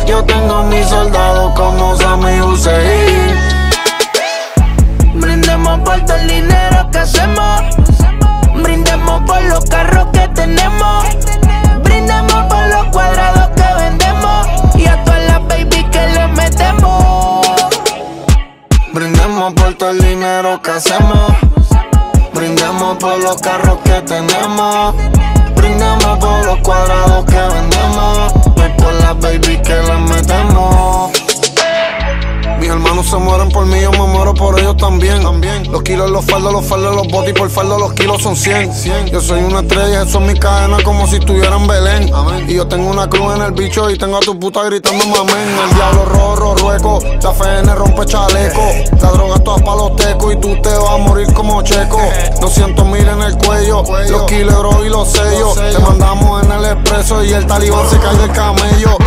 Los faldos, los botis, por faldo los kilos son 100. 100. Yo soy una estrella, eso es mi cadena como si estuviera en Belén. Y yo tengo una cruz en el bicho y tengo a tu puta gritando mamén. El diablo rojo, rueco, la FN rompe chaleco. La droga toda pa' los tecos y tú te vas a morir como checo. 200 mil en el cuello, los kilos y los sellos. Te mandamos en el expreso y el talibán se cae del camello.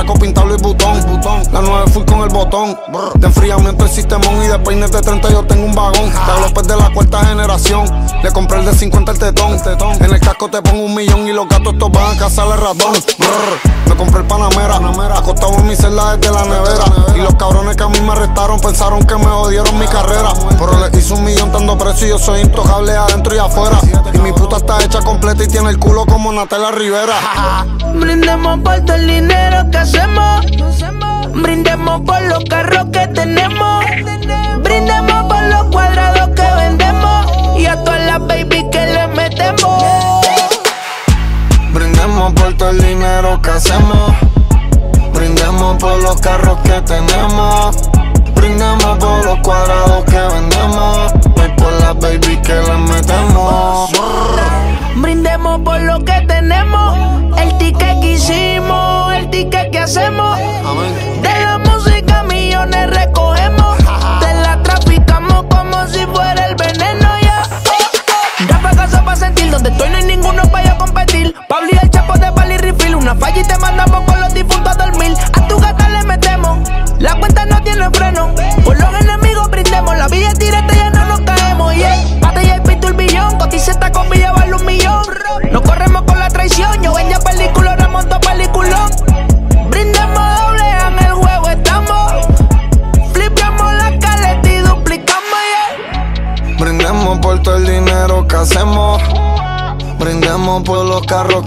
El draco pintado y butón, butón. La 9 full con el botón. De enfriamiento el sistemón y de peines de 30 yo tengo un vagón. De López de la cuarta generación. Le compré el de 50 el tetón. En el casco te pongo un millón y los gatos estos van a cazar ratón. Me compré el Panamera, acostado en mi celda desde la nevera. Y los cabrones que a mí me arrestaron pensaron que me odiaron mi carrera. Pero le hice un millón dando precio y yo soy intocable adentro y afuera. Y mi puta está hecha completa y tiene el culo como Natalia Rivera. Brindemos por todo el dinero que Brindemos por los carros que tenemos. Brindemos por los cuadrados que vendemos. Y a todas las baby que le metemos. Brindemos por todo el dinero que hacemos. Brindemos por los carros que tenemos. Brindemos por los cuadrados que vendemos. Y por las baby que le metemos. Brindemos por lo que tenemos.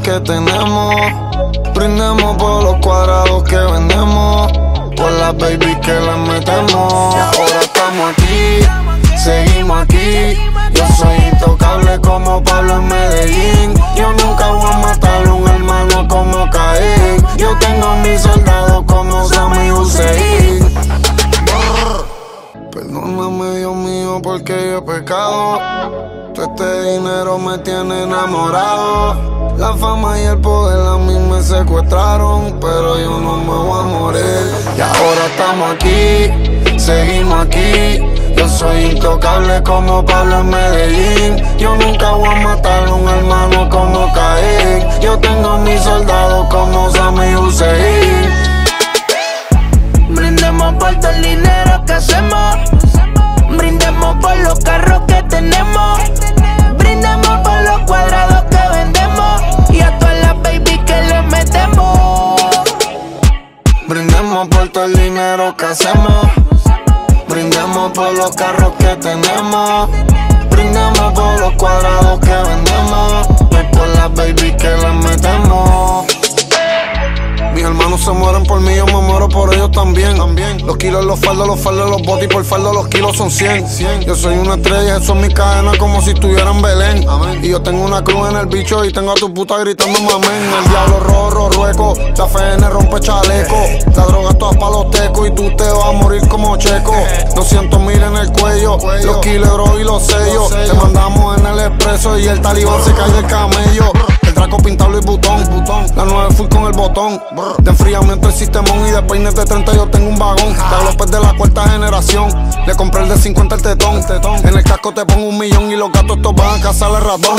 Que tenemos. Brindemos por los cuadrados que vendemos. Por las baby que le metemos. Ahora estamos aquí, seguimos aquí. Yo soy intocable como Pablo en Medellín. Yo nunca voy a matar un hermano como Caín. Yo tengo mis soldados como Sammy Hussein. Perdóname, Dios mío, porque yo he pecado. Todo este dinero me tiene enamorado. La fama y el poder a mí me secuestraron, pero yo no me voy a morir. Y ahora estamos aquí, seguimos aquí. Yo soy intocable como Pablo en Medellín. Yo nunca voy a matar a un hermano como Caín. Yo tengo a mis soldados como Sammy Hussein. Brindemos por todo el dinero que hacemos. Brindemos por los carros que tenemos. Brindemos por los cuadrados que. Brindemos por todo el dinero que hacemos. Brindemos por los carros que tenemos. Brindemos por también. también. Los kilos, los faldos, los faldos, los botis, por faldo los kilos son 100. 100. Yo soy una estrella, eso es mi cadena como si estuviera en Belén. Y yo tengo una cruz en el bicho y tengo a tu puta gritando mamén. El diablo rojo, rueco, la FN rompe chaleco. La droga toda pa' los tecos y tú te vas a morir como checo. 200 mil en el cuello, los kilos y los sellos. Te mandamos en el expreso y el talibán se cae del camello. Pintado y butón. La 9 full con el botón. De enfriamiento el sistemón y de peines de 30 yo tengo un vagón. De López de la cuarta generación. Le compré el de 50 el tetón. En el casco te pongo un millón y los gatos estos van a cazar el ratón.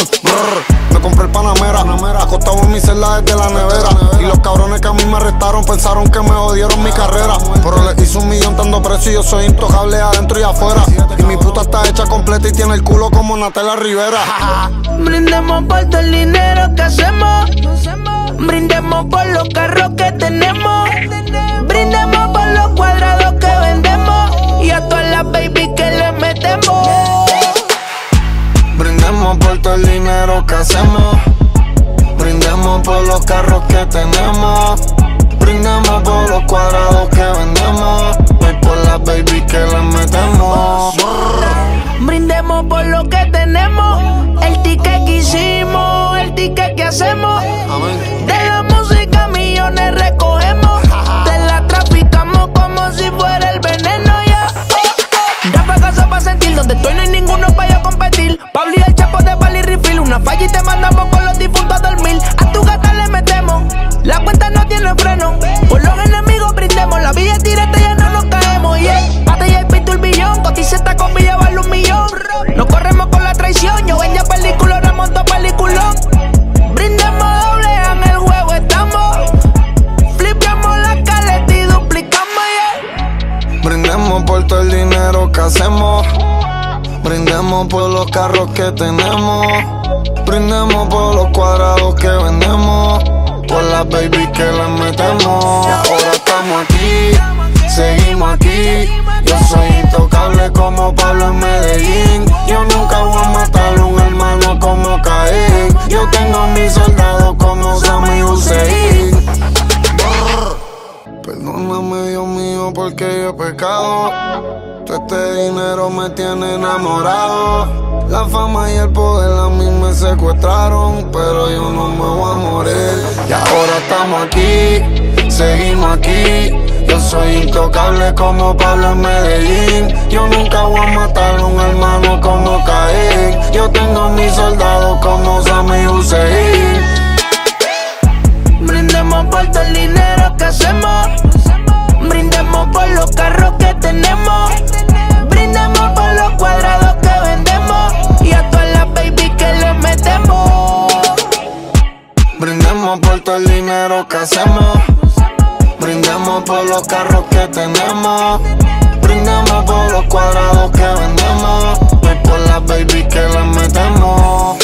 Me compré el Panamera, acostado en mi celda desde la nevera. Y los cabrones que a mí me arrestaron pensaron que me odiaron mi carrera. Pero le hice un millón dando precio y yo soy intocable adentro y afuera. Y mi puta está hecha completa y tiene el culo como Natalia Rivera. Brindemos por todo el dinero que Brindemos por los carros que tenemos. Brindemos por los cuadrados que vendemos. Y a todas las baby que le metemos. Brindemos por todo el dinero que hacemos. Brindemos por los carros que tenemos. Brindemos por los cuadrados que vendemos. Y por las baby que le metemos. Brindemos por lo que tenemos. El ticket que hicimos, el ticket que hacemos. De la música millones recogemos. Te la traficamos como si fuera el veneno ya. sentir. Donde estoy no hay ninguno para yo competir. Pablo y el chapo de Bali Refill. Una falla y te mandamos con los difuntos a dormir. A tu gata le metemos. La cuenta no tiene freno. Por los enemigos brindemos. La vía es directa ya no nos caemos. Yeah. Tenemos. Brindemos por los cuadrados que vendemos. Por las baby que les metemos. Ahora estamos aquí, seguimos aquí. Yo soy intocable como Pablo en Medellín. Yo nunca voy a matar a un hermano como Caín. Yo tengo a mis soldados como Sammy Hussein. Perdóname, Dios mío, porque yo he pecado. Todo este dinero me tiene enamorado. La fama y el poder a mí me secuestraron, pero yo no me voy a morir. Y ahora estamos aquí, seguimos aquí. Yo soy intocable como Pablo en Medellín. Yo nunca voy a matar a un hermano como Caín. Yo tengo a mis soldados como Sammy Hussein. Brindemos por todo el dinero que hacemos. Brindemos por los carros que tenemos. Brindemos por los cuadrados que vendemos. Y a todas las baby que le metemos. Brindemos por todo el dinero que hacemos. Brindemos por los carros que tenemos. Brindemos por los cuadrados que vendemos. Y por las baby que les metemos.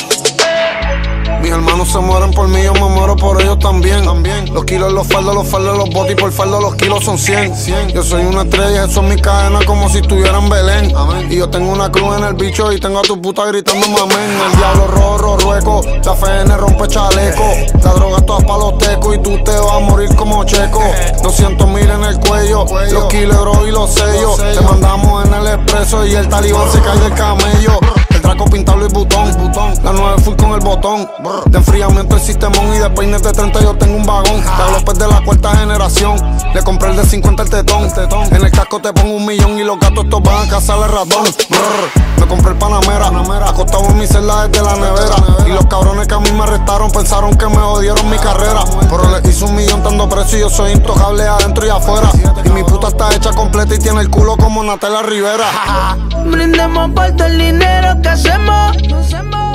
Mis hermanos se mueren por mí, yo me muero por ellos también. también. Los kilos, los faldos, los faldos, los botis, por faldo los kilos son 100. 100. Yo soy una estrella, eso es mi cadena como si estuviera en Belén. Y yo tengo una cruz en el bicho y tengo a tu puta gritando mamén. El diablo rojo, rueco, la FN rompe chaleco. La droga toda pa' los tecos y tú te vas a morir como checo. 200 mil en el cuello, los kilos y los sellos. Te mandamos en el expreso y el talibán se cae del camello. El traco pintado y butón. La 9 full con el botón. De enfriamiento el sistemón y de peines de 30 yo tengo un vagón. De López de la cuarta generación. Le compré el de 50 el tetón. En el casco te pongo un millón y los gatos estos van a cazar el ratón. Me compré el Panamera. Acostado en mi celda desde la nevera. Y los cabrones que a mí me arrestaron pensaron que me jodieron mi carrera. Pero le hice un millón dando precio y yo soy intocable adentro y afuera. Y mi puta está hecha completa y tiene el culo como Natalia Rivera. Brindemos por todo el dinero que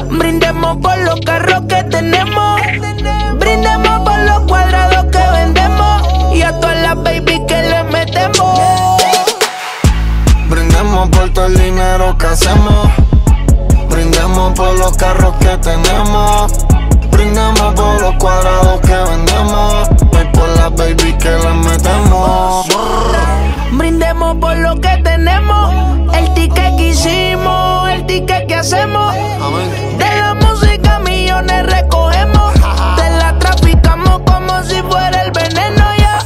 Brindemos por los carros que tenemos. Brindemos por los cuadrados que vendemos. Y a todas las baby que le metemos. Brindemos por todo el dinero que hacemos. Brindemos por los carros que tenemos. Brindemos por los cuadrados que vendemos. Y por las baby que les metemos. Brindemos por lo que tenemos. El ticket que hicimos, el ticket que hacemos. De la música millones recogemos. Te la traficamos como si fuera el veneno ya.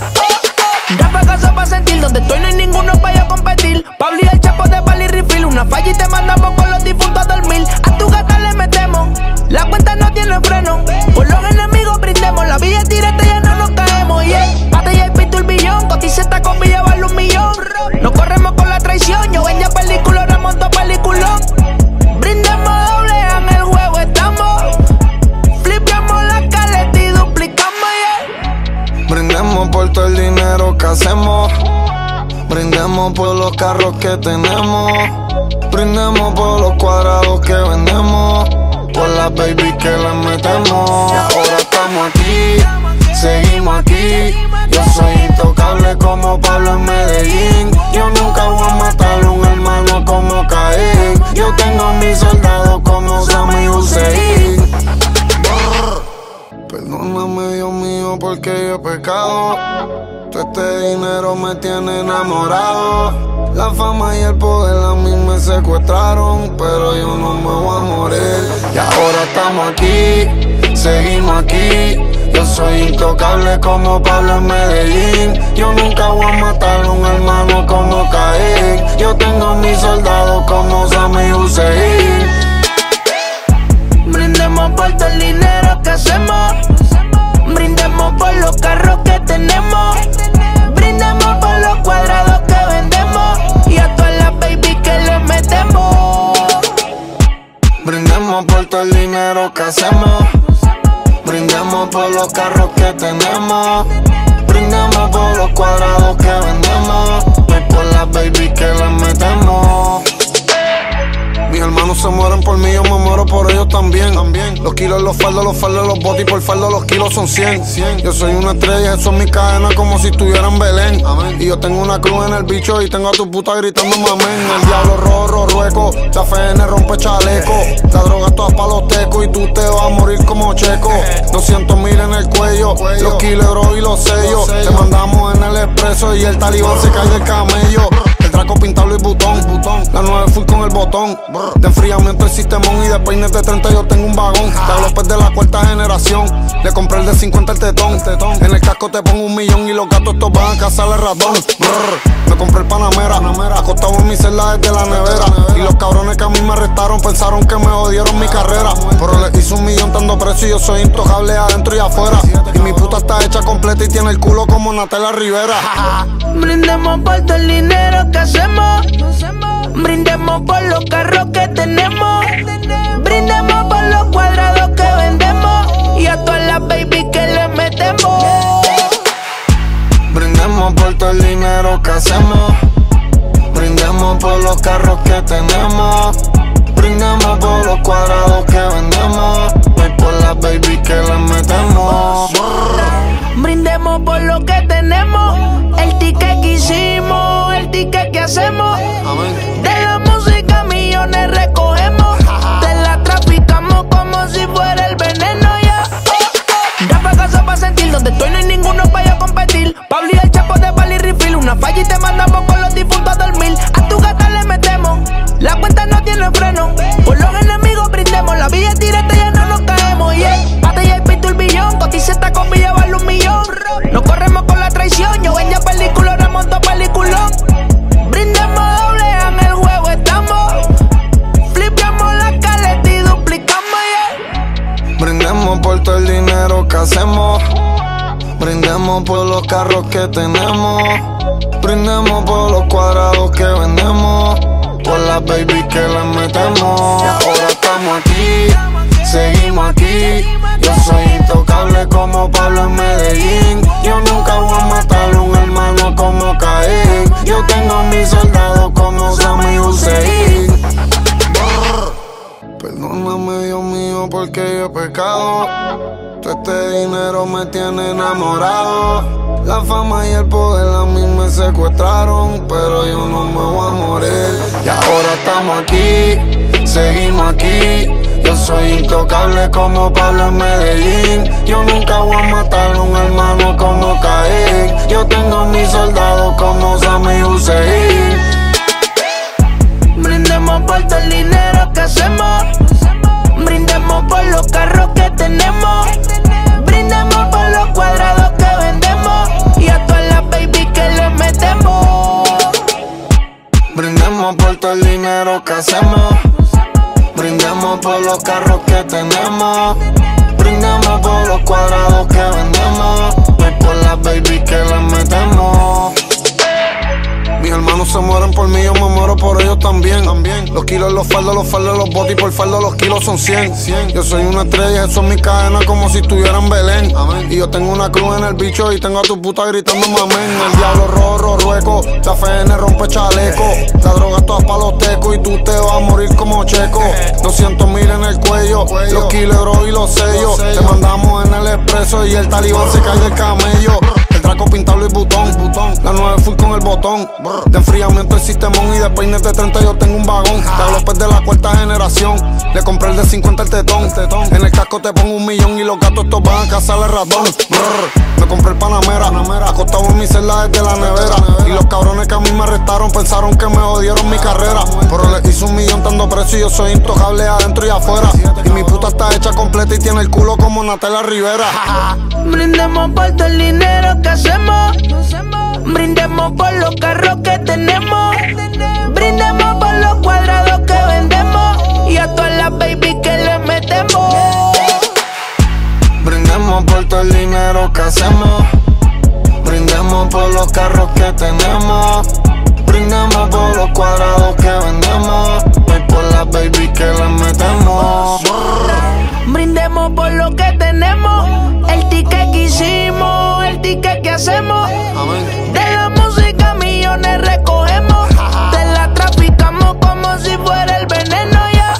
Rapa casa pa' sentir. Donde estoy no hay ninguno para yo competir. Pablo y el chapo de Bali Refill. Una falla y te mandamos con los difuntos a dormir. A tu gata le metemos. La cuenta no tiene freno. Por los enemigos brindemos. La vía es directa ya no nos caemos. Yeah. Batalla y pito el billón. Cotiza esta comida vale un millón. No corremos con la traición. Yo vendía película, hacemos. Brindemos por los carros que tenemos. Brindemos por los cuadrados que vendemos. Por las baby que les metemos. Secuestraron, pero yo no me voy a morir. Y ahora estamos aquí, seguimos aquí. Yo soy intocable como Pablo en Medellín. Yo nunca voy a matar a un hermano como Caín. Yo tengo a mis soldados como Sammy Hussein. Brindemos por todo el dinero que hacemos. Brindemos por los carros que tenemos. brindemos por todo el dinero que hacemos. Brindemos por los carros que tenemos. Brindemos por los cuadrados que vendemos. Por las baby que las metemos. Mis hermanos se mueren por mí, yo me muero por ellos también. también. Los kilos, los faldos, los faldos, los botis, por faldo los kilos son 100. 100. Yo soy una estrella, eso es mi cadena como si estuviera en Belén. Y yo tengo una cruz en el bicho y tengo a tu puta gritando mamén. El diablo rojo, rueco, la FN rompe chaleco. La droga toda pa' los tecos y tú te vas a morir como checo. 200 mil en el cuello, los kilos y los sellos. Te mandamos en el expreso y el talibán se cae del camello. Pintado y butón. La 9 fui con el botón. De enfriamiento el sistemón y de peines de 30 yo tengo un vagón. De López de la cuarta generación. Le compré el de 50 el tetón. En el casco te pongo un millón y los gatos estos van a cazar el ratón. Me compré el Panamera. Acostado en mi celda desde la nevera. Y los cabrones que a mí me arrestaron pensaron que me odiaron mi carrera. Pero le hice un millón dando precio y yo soy intocable adentro y afuera. Y mi puta está hecha completa y tiene el culo como Natalia Rivera. Brindemos por todo el dinero que Brindemos por los carros que tenemos. Brindemos por los cuadrados que vendemos. Y a todas las baby que le metemos. Brindemos por todo el dinero que hacemos. Brindemos por los carros que tenemos. Brindemos por los cuadrados que vendemos. Y por las baby que le metemos. Brindemos por lo que tenemos. El ticket que hicimos, el ticket que hacemos. De la música millones recogemos. Te la traficamos como si fuera el veneno ya. Rapa casa pa' sentir donde estoy no hay ninguno para yo competir. Pablo y el chapo de Bali Refill. Una falla y te mandamos con los difuntos a dormir. A tu gata le metemos. La cuenta no tiene freno. Brindemos por los carros que tenemos. Brindemos por los cuadrados que vendemos. Por las baby que las metemos. Ahora estamos aquí, seguimos aquí. Yo soy intocable como Pablo en Medellín. Yo nunca voy a matar un hermano como Caín. Yo tengo mis soldados como Sammy Hussein. Perdóname, Dios mío, porque yo he pecado. Todo este dinero me tiene enamorado. La fama y el poder a mí me secuestraron, pero yo no me voy a morir. Y ahora estamos aquí, seguimos aquí. Yo soy intocable como Pablo en Medellín. Yo nunca voy a matar a un hermano como Caín. Yo tengo mis soldados como Sammy Hussein. Brindemos por todo el dinero que hacemos. Brindemos por los carros que tenemos. Brindemos por los cuadrados que vendemos. Y a todas las baby que le metemos. Brindemos por todo el dinero que hacemos. Brindemos por los carros que tenemos. Brindemos por los cuadrados que vendemos. Y por las baby que las metemos. Mis hermanos se mueren por mí, yo me muero por ellos también. también. Los kilos, los faldos, los faldos, los botis, por faldo los kilos son 100. 100. Yo soy una estrella, eso es mi cadena como si estuviera en Belén. Y yo tengo una cruz en el bicho y tengo a tu puta gritando mamén. El diablo rojo, rueco, la FN rompe chaleco. La droga toda pa' los tecos y tú te vas a morir como checo. 200 mil en el cuello, los kilos y los sellos. Te mandamos en el expreso y el talibán se cae del camello. El pintado y butón. La 9 fui con el botón. De enfriamiento el sistemón y de peines de 30 yo tengo un vagón. De López de la cuarta generación. Le compré el de 50 el tetón. En el casco te pongo un millón y los gatos estos van a cazar el ratón. Me compré el Panamera. Acostado en mi celda desde la nevera. Y los cabrones que a mí me arrestaron pensaron que me odiaron mi carrera. Pero le hice un millón dando precio y yo soy intocable adentro y afuera. Y mi puta está hecha completa y tiene el culo como Natalia Rivera. Brindemos por todo el dinero que Brindemos por los carros que tenemos. Brindemos por los cuadrados que vendemos. Y a todas las baby que le metemos. Brindemos por todo el dinero que hacemos. Brindemos por los carros que tenemos. Brindemos por los cuadrados que vendemos. Y por las baby que las metemos. Brindemos por lo que tenemos ticket que hicimos, el ticket que hacemos. De la música millones recogemos. Te la traficamos como si fuera el veneno, ya.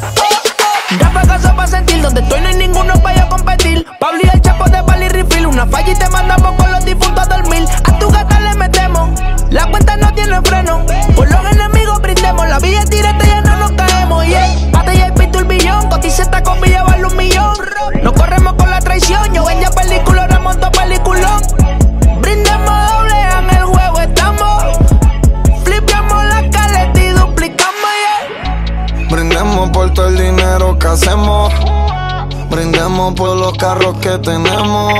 Ya pa' casa pa' sentir, donde estoy no hay ninguno pa' yo competir. Pablo y el chapo de Bali Refill, una falla y te mandamos con los difuntos a dormir. A tu gata le metemos, la cuenta no tiene freno. El carros que tenemos.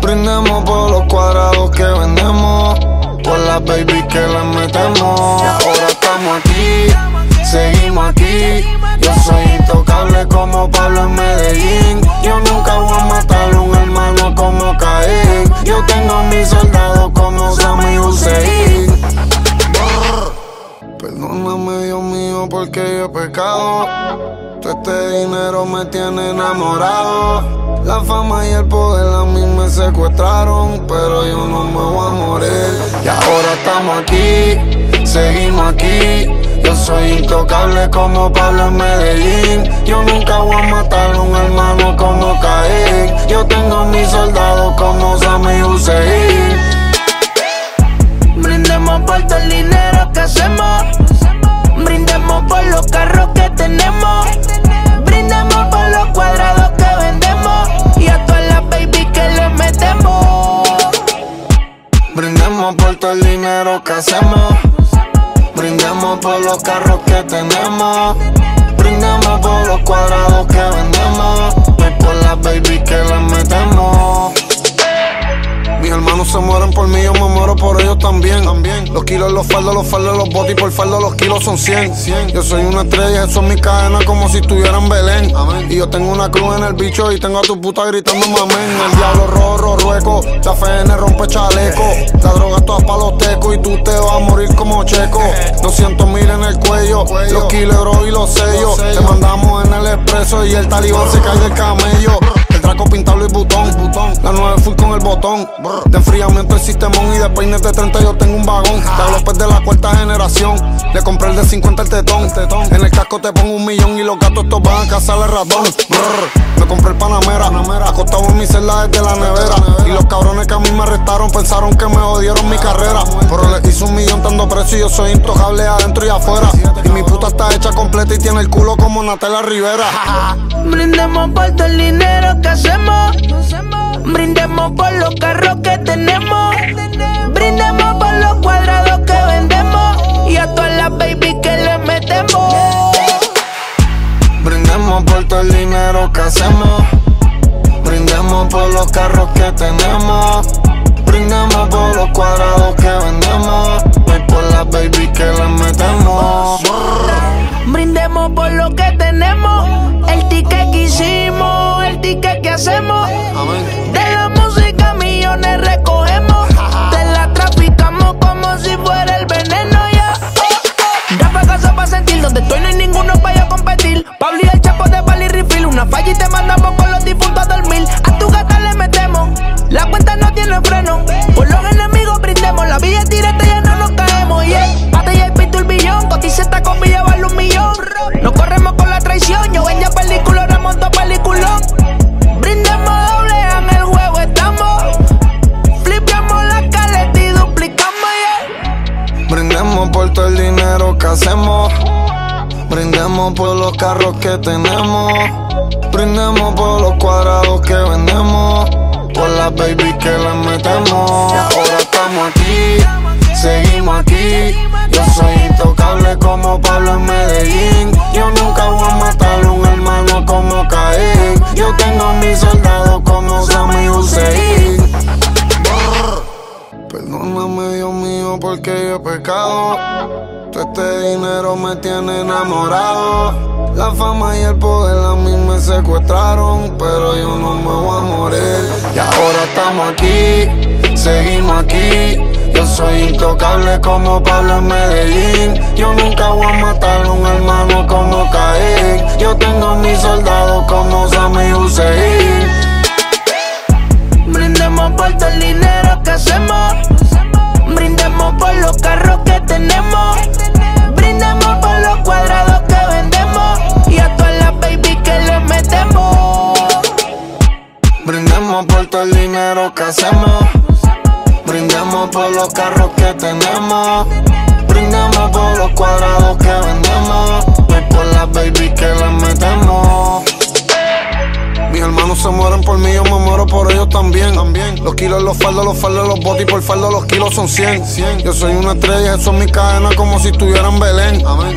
Brindemos por los cuadrados que vendemos. Por las baby que las metemos. Ahora estamos aquí, seguimos aquí. Yo soy intocable como Pablo en Medellín. Yo nunca voy a matar un hermano como Caín. Yo tengo mis soldados como Sammy Hussein. Perdóname, Dios mío, porque yo he pecado. Este dinero me tiene enamorado. La fama y el poder a mí me secuestraron, pero yo no me voy a morir. Y ahora estamos aquí, seguimos aquí. Yo soy intocable como Pablo en Medellín. Yo nunca voy a matar a un hermano como Caín. Yo tengo mis soldados como Sammy Hussein. Brindemos por todo el dinero que hacemos. Brindemos por los carros que tenemos. Brindemos por los cuadrados que vendemos. Y a todas las baby que le metemos. Brindemos por todo el dinero que hacemos. Brindemos por los carros que tenemos. Brindemos por los cuadrados que vendemos. Y por las baby que las metemos. Mis hermanos se mueren por mí, yo me muero por ellos también. también. Los kilos, los faldos, los faldos, los botis, por faldo los kilos son 100. 100. Yo soy una estrella, eso es mi cadena como si estuviera en Belén. Y yo tengo una cruz en el bicho y tengo a tu puta gritando mamén. El diablo rojo, rueco, la FN rompe chaleco. La droga toda pa' los tecos y tú te vas a morir como checo. 200 mil en el cuello, los kilos y los sellos. Te mandamos en el expreso y el talibán se cae del camello. El traco pintado y botón. La 9 full con el botón. De enfriamiento el sistemón y de peines de 30 yo tengo un vagón. De López de la cuarta generación. Le compré el de 50 el tetón. En el casco te pongo un millón y los gatos estos van a cazar el ratón. Brr. Me compré el Panamera. Acostado en mi celda desde la nevera. Y los cabrones que a mí me arrestaron pensaron que me jodieron mi carrera. Pero les hice un millón dando precio y yo soy intocable adentro y afuera. Y mi puta está hecha completa y tiene el culo como Natalia Rivera. Brindemos por todo el dinero que Brindemos por los carros que tenemos. Brindemos por los cuadrados que vendemos. Y a todas las baby que le metemos. Brindemos por todo el dinero que hacemos. Brindemos por los carros que tenemos. Brindemos por los cuadrados que vendemos. Y por las baby que las metemos. Brindemos por lo que tenemos. El ticket que hicimos, el ticket que hacemos. De la música millones recogemos. Te la traficamos como si fuera el veneno ya. Rapa casa pa' sentir donde estoy no hay ninguno para yo competir. Pablo y el chapo de Bali Refill. Una falla y te mandamos con los difuntos a dormir. A tu gata le metemos. La cuenta no tiene freno. Los carros que tenemos. Brindemos por los cuadrados que vendemos. Por las baby que las metemos. Ahora estamos aquí, seguimos aquí. Yo soy intocable como Pablo en Medellín. Yo nunca voy a matar a un hermano como Caín. Yo tengo mis soldados como Sammy Hussein. Perdóname, Dios mío, porque yo he pecado. Todo este dinero me tiene enamorado. La fama y el poder a mí me secuestraron, pero yo no me voy a morir. Y ahora estamos aquí, seguimos aquí. Yo soy intocable como Pablo en Medellín. Yo nunca voy a matar a un hermano como Caín. Yo tengo mis soldados como Sammy Hussein. Brindemos por todo el dinero que hacemos. Brindemos por los carros que tenemos. Brindemos por los cuadrados Brindemos por todo el dinero que hacemos. Brindemos por los carros que tenemos. Brindemos por los cuadrados que vendemos. Y por las baby que las metemos. Mis hermanos se mueren por mí, yo me muero por ellos también. también. Los kilos, los faldos, los faldos, los botis, por faldo los kilos son 100. 100. Yo soy una estrella, eso es mi cadena como si estuviera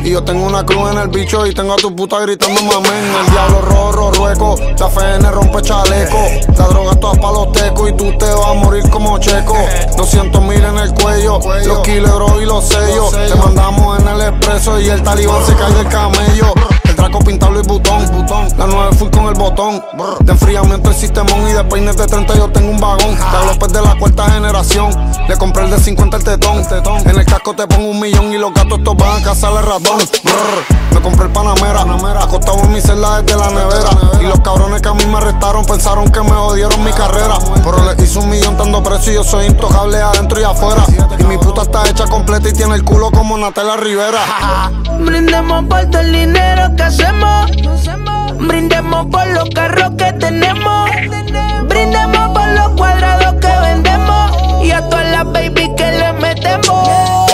Y yo tengo una cruz en el bicho y tengo a tu puta gritando amén. El diablo rojo, rueco, la FN rompe chaleco. La droga toda pa' los tecos y tú te vas a morir como checo. 200 mil en el cuello, los kilos y los sellos. Te mandamos en el expreso y el talibán se cae del camello. Traco pintado y botón. La 9 full con el botón. De enfriamiento el sistemón y de peines de 30 yo tengo un vagón. De López de la cuarta generación. Le compré el de 50 el tetón. En el casco te pongo un millón y los gatos estos van a cazar el ratón. Me compré el Panamera. Acostado en mi celda desde la nevera. Y los cabrones que a mí me arrestaron pensaron que me odiaron mi carrera. Pero le hice un millón dando precio y yo soy intocable adentro y afuera. Y mi puta está hecha completa y tiene el culo como Natalia Rivera. Brindemos por todo el dinero que hacemos. Brindemos por los carros que tenemos. Brindemos por los cuadrados que vendemos. Y a todas las baby que le metemos.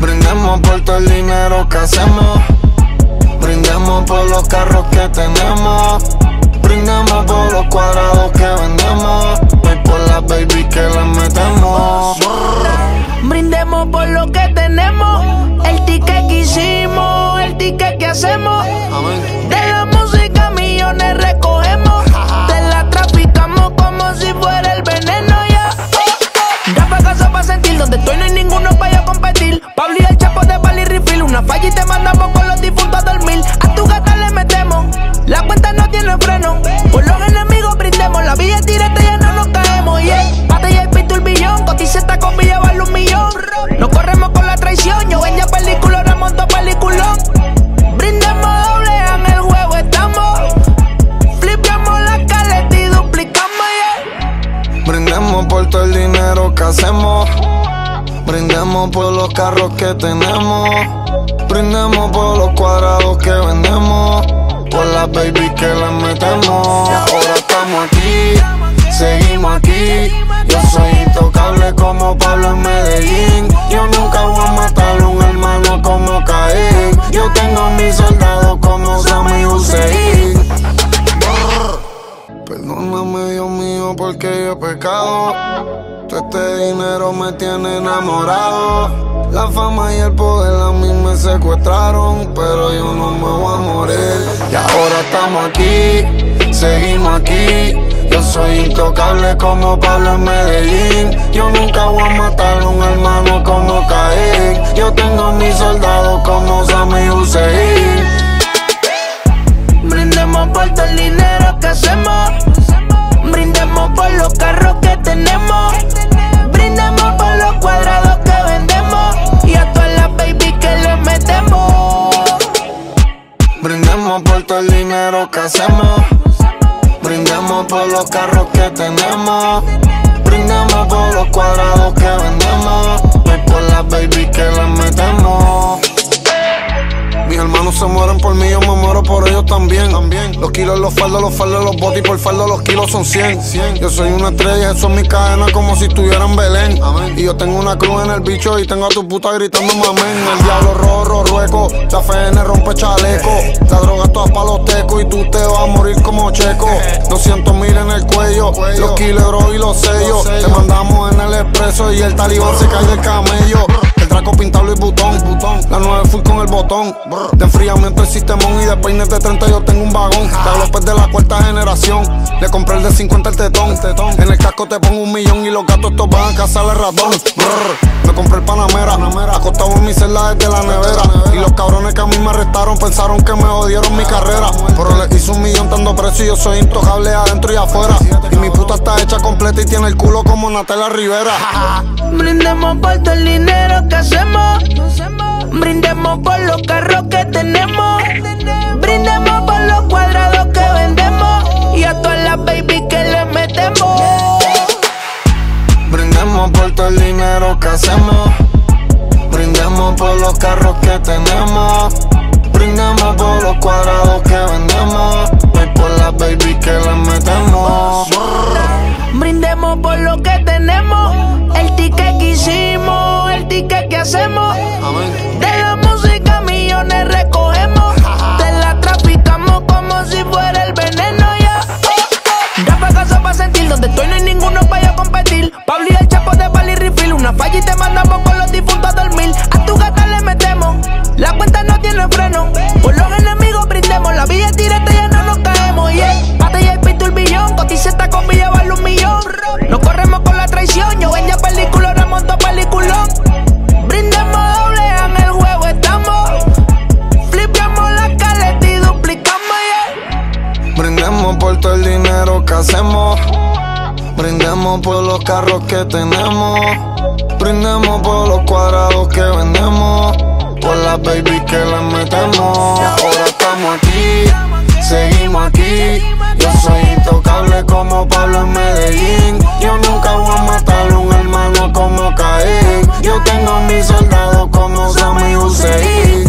Brindemos por todo el dinero que hacemos. Brindemos por los carros que tenemos. Brindemos por los cuadrados que vendemos. Y por las baby que le metemos. Brindemos por lo que tenemos. El ticket que hicimos, ticket que hacemos. De la música millones recogemos. Te la traficamos como si fuera el veneno ya. Rapa casa para sentir donde estoy no hay ninguno para yo competir. Pablo y el chapo de Bali Refill. Una falla y te mandamos con los difuntos a dormir. Dinero que hacemos. Brindemos por los carros que tenemos. Brindemos por los cuadrados que vendemos. Por las baby que le metemos. Ahora estamos aquí, seguimos aquí. Yo soy intocable como Pablo en Medellín. Yo nunca voy a matar a un hermano como Caín. Yo tengo mis soldados como Sammy Hussein. Perdóname, Dios mío, porque yo he pecado. Este dinero me tiene enamorado. La fama y el poder a mí me secuestraron, pero yo no me voy a morir. Y ahora estamos aquí, seguimos aquí. Yo soy intocable como Pablo en Medellín. Yo nunca voy a matar a un hermano como Caín. Yo tengo mis soldados como Sammy Hussein. Brindemos por todo el dinero que hacemos. Brindemos por los carros que tenemos. Brindemos por los cuadrados que vendemos. Y a todas las baby que le metemos. Brindemos por todo el dinero que hacemos. Brindemos por los carros que tenemos. Brindemos por los cuadrados que vendemos. Y por las baby que le metemos. Mis hermanos se mueren por mí, yo me muero por ellos también. también. Los kilos, los faldos, los faldos, los botis, por faldo los kilos son 100. 100. Yo soy una estrella, eso es mi cadena como si estuviera en Belén. Amén. Y yo tengo una cruz en el bicho y tengo a tu puta gritando amén. El diablo rojo, rueco, la FN rompe chaleco. La droga toda pa' los tecos y tú te vas a morir como checo. 200 mil en el cuello, los kilos y los sellos. Te mandamos en el expreso y el talibán se cae del camello. El traco pintado y botón, botón. La 9 full con el botón. De enfriamiento el sistemón y de peines de 30 yo tengo un vagón. De López de la cuarta generación. Le compré el de 50 el tetón. En el casco te pongo un millón y los gatos estos van a cazar el ratón. Me compré el Panamera. Acostado en mi celda desde la nevera. Y los cabrones que a mí me arrestaron pensaron que me odiaron mi carrera. Pero le hice un millón dando precio y yo soy intocable adentro y afuera. Y mi puta está hecha completa y tiene el culo como Natalia Rivera. Brindemos por todo el dinero que Brindemos por los carros que tenemos. Brindemos por los cuadrados que vendemos. Y a todas las baby que le metemos. Brindemos por todo el dinero que hacemos. Brindemos por los carros que tenemos. Brindemos por los cuadrados que vendemos. Y por las baby que le metemos. Brindemos por lo que tenemos. El ticket que hicimos, el ticket que hacemos. De la música millones recogemos. Te la traficamos como si fuera el veneno. pa' sentir. Donde estoy no hay ninguno para yo competir. Pablo y el chapo de Bali Refill. Una falla y te mandamos con los difuntos a dormir. A tu gata le metemos. La cuenta no tiene freno. Brindemos por los carros que tenemos. Brindemos por los cuadrados que vendemos. Por las baby que le metemos. Ahora estamos aquí, seguimos aquí. Yo soy intocable como Pablo en Medellín. Yo nunca voy a matar a un hermano como Caín. Yo tengo mis soldados como Sammy Hussein.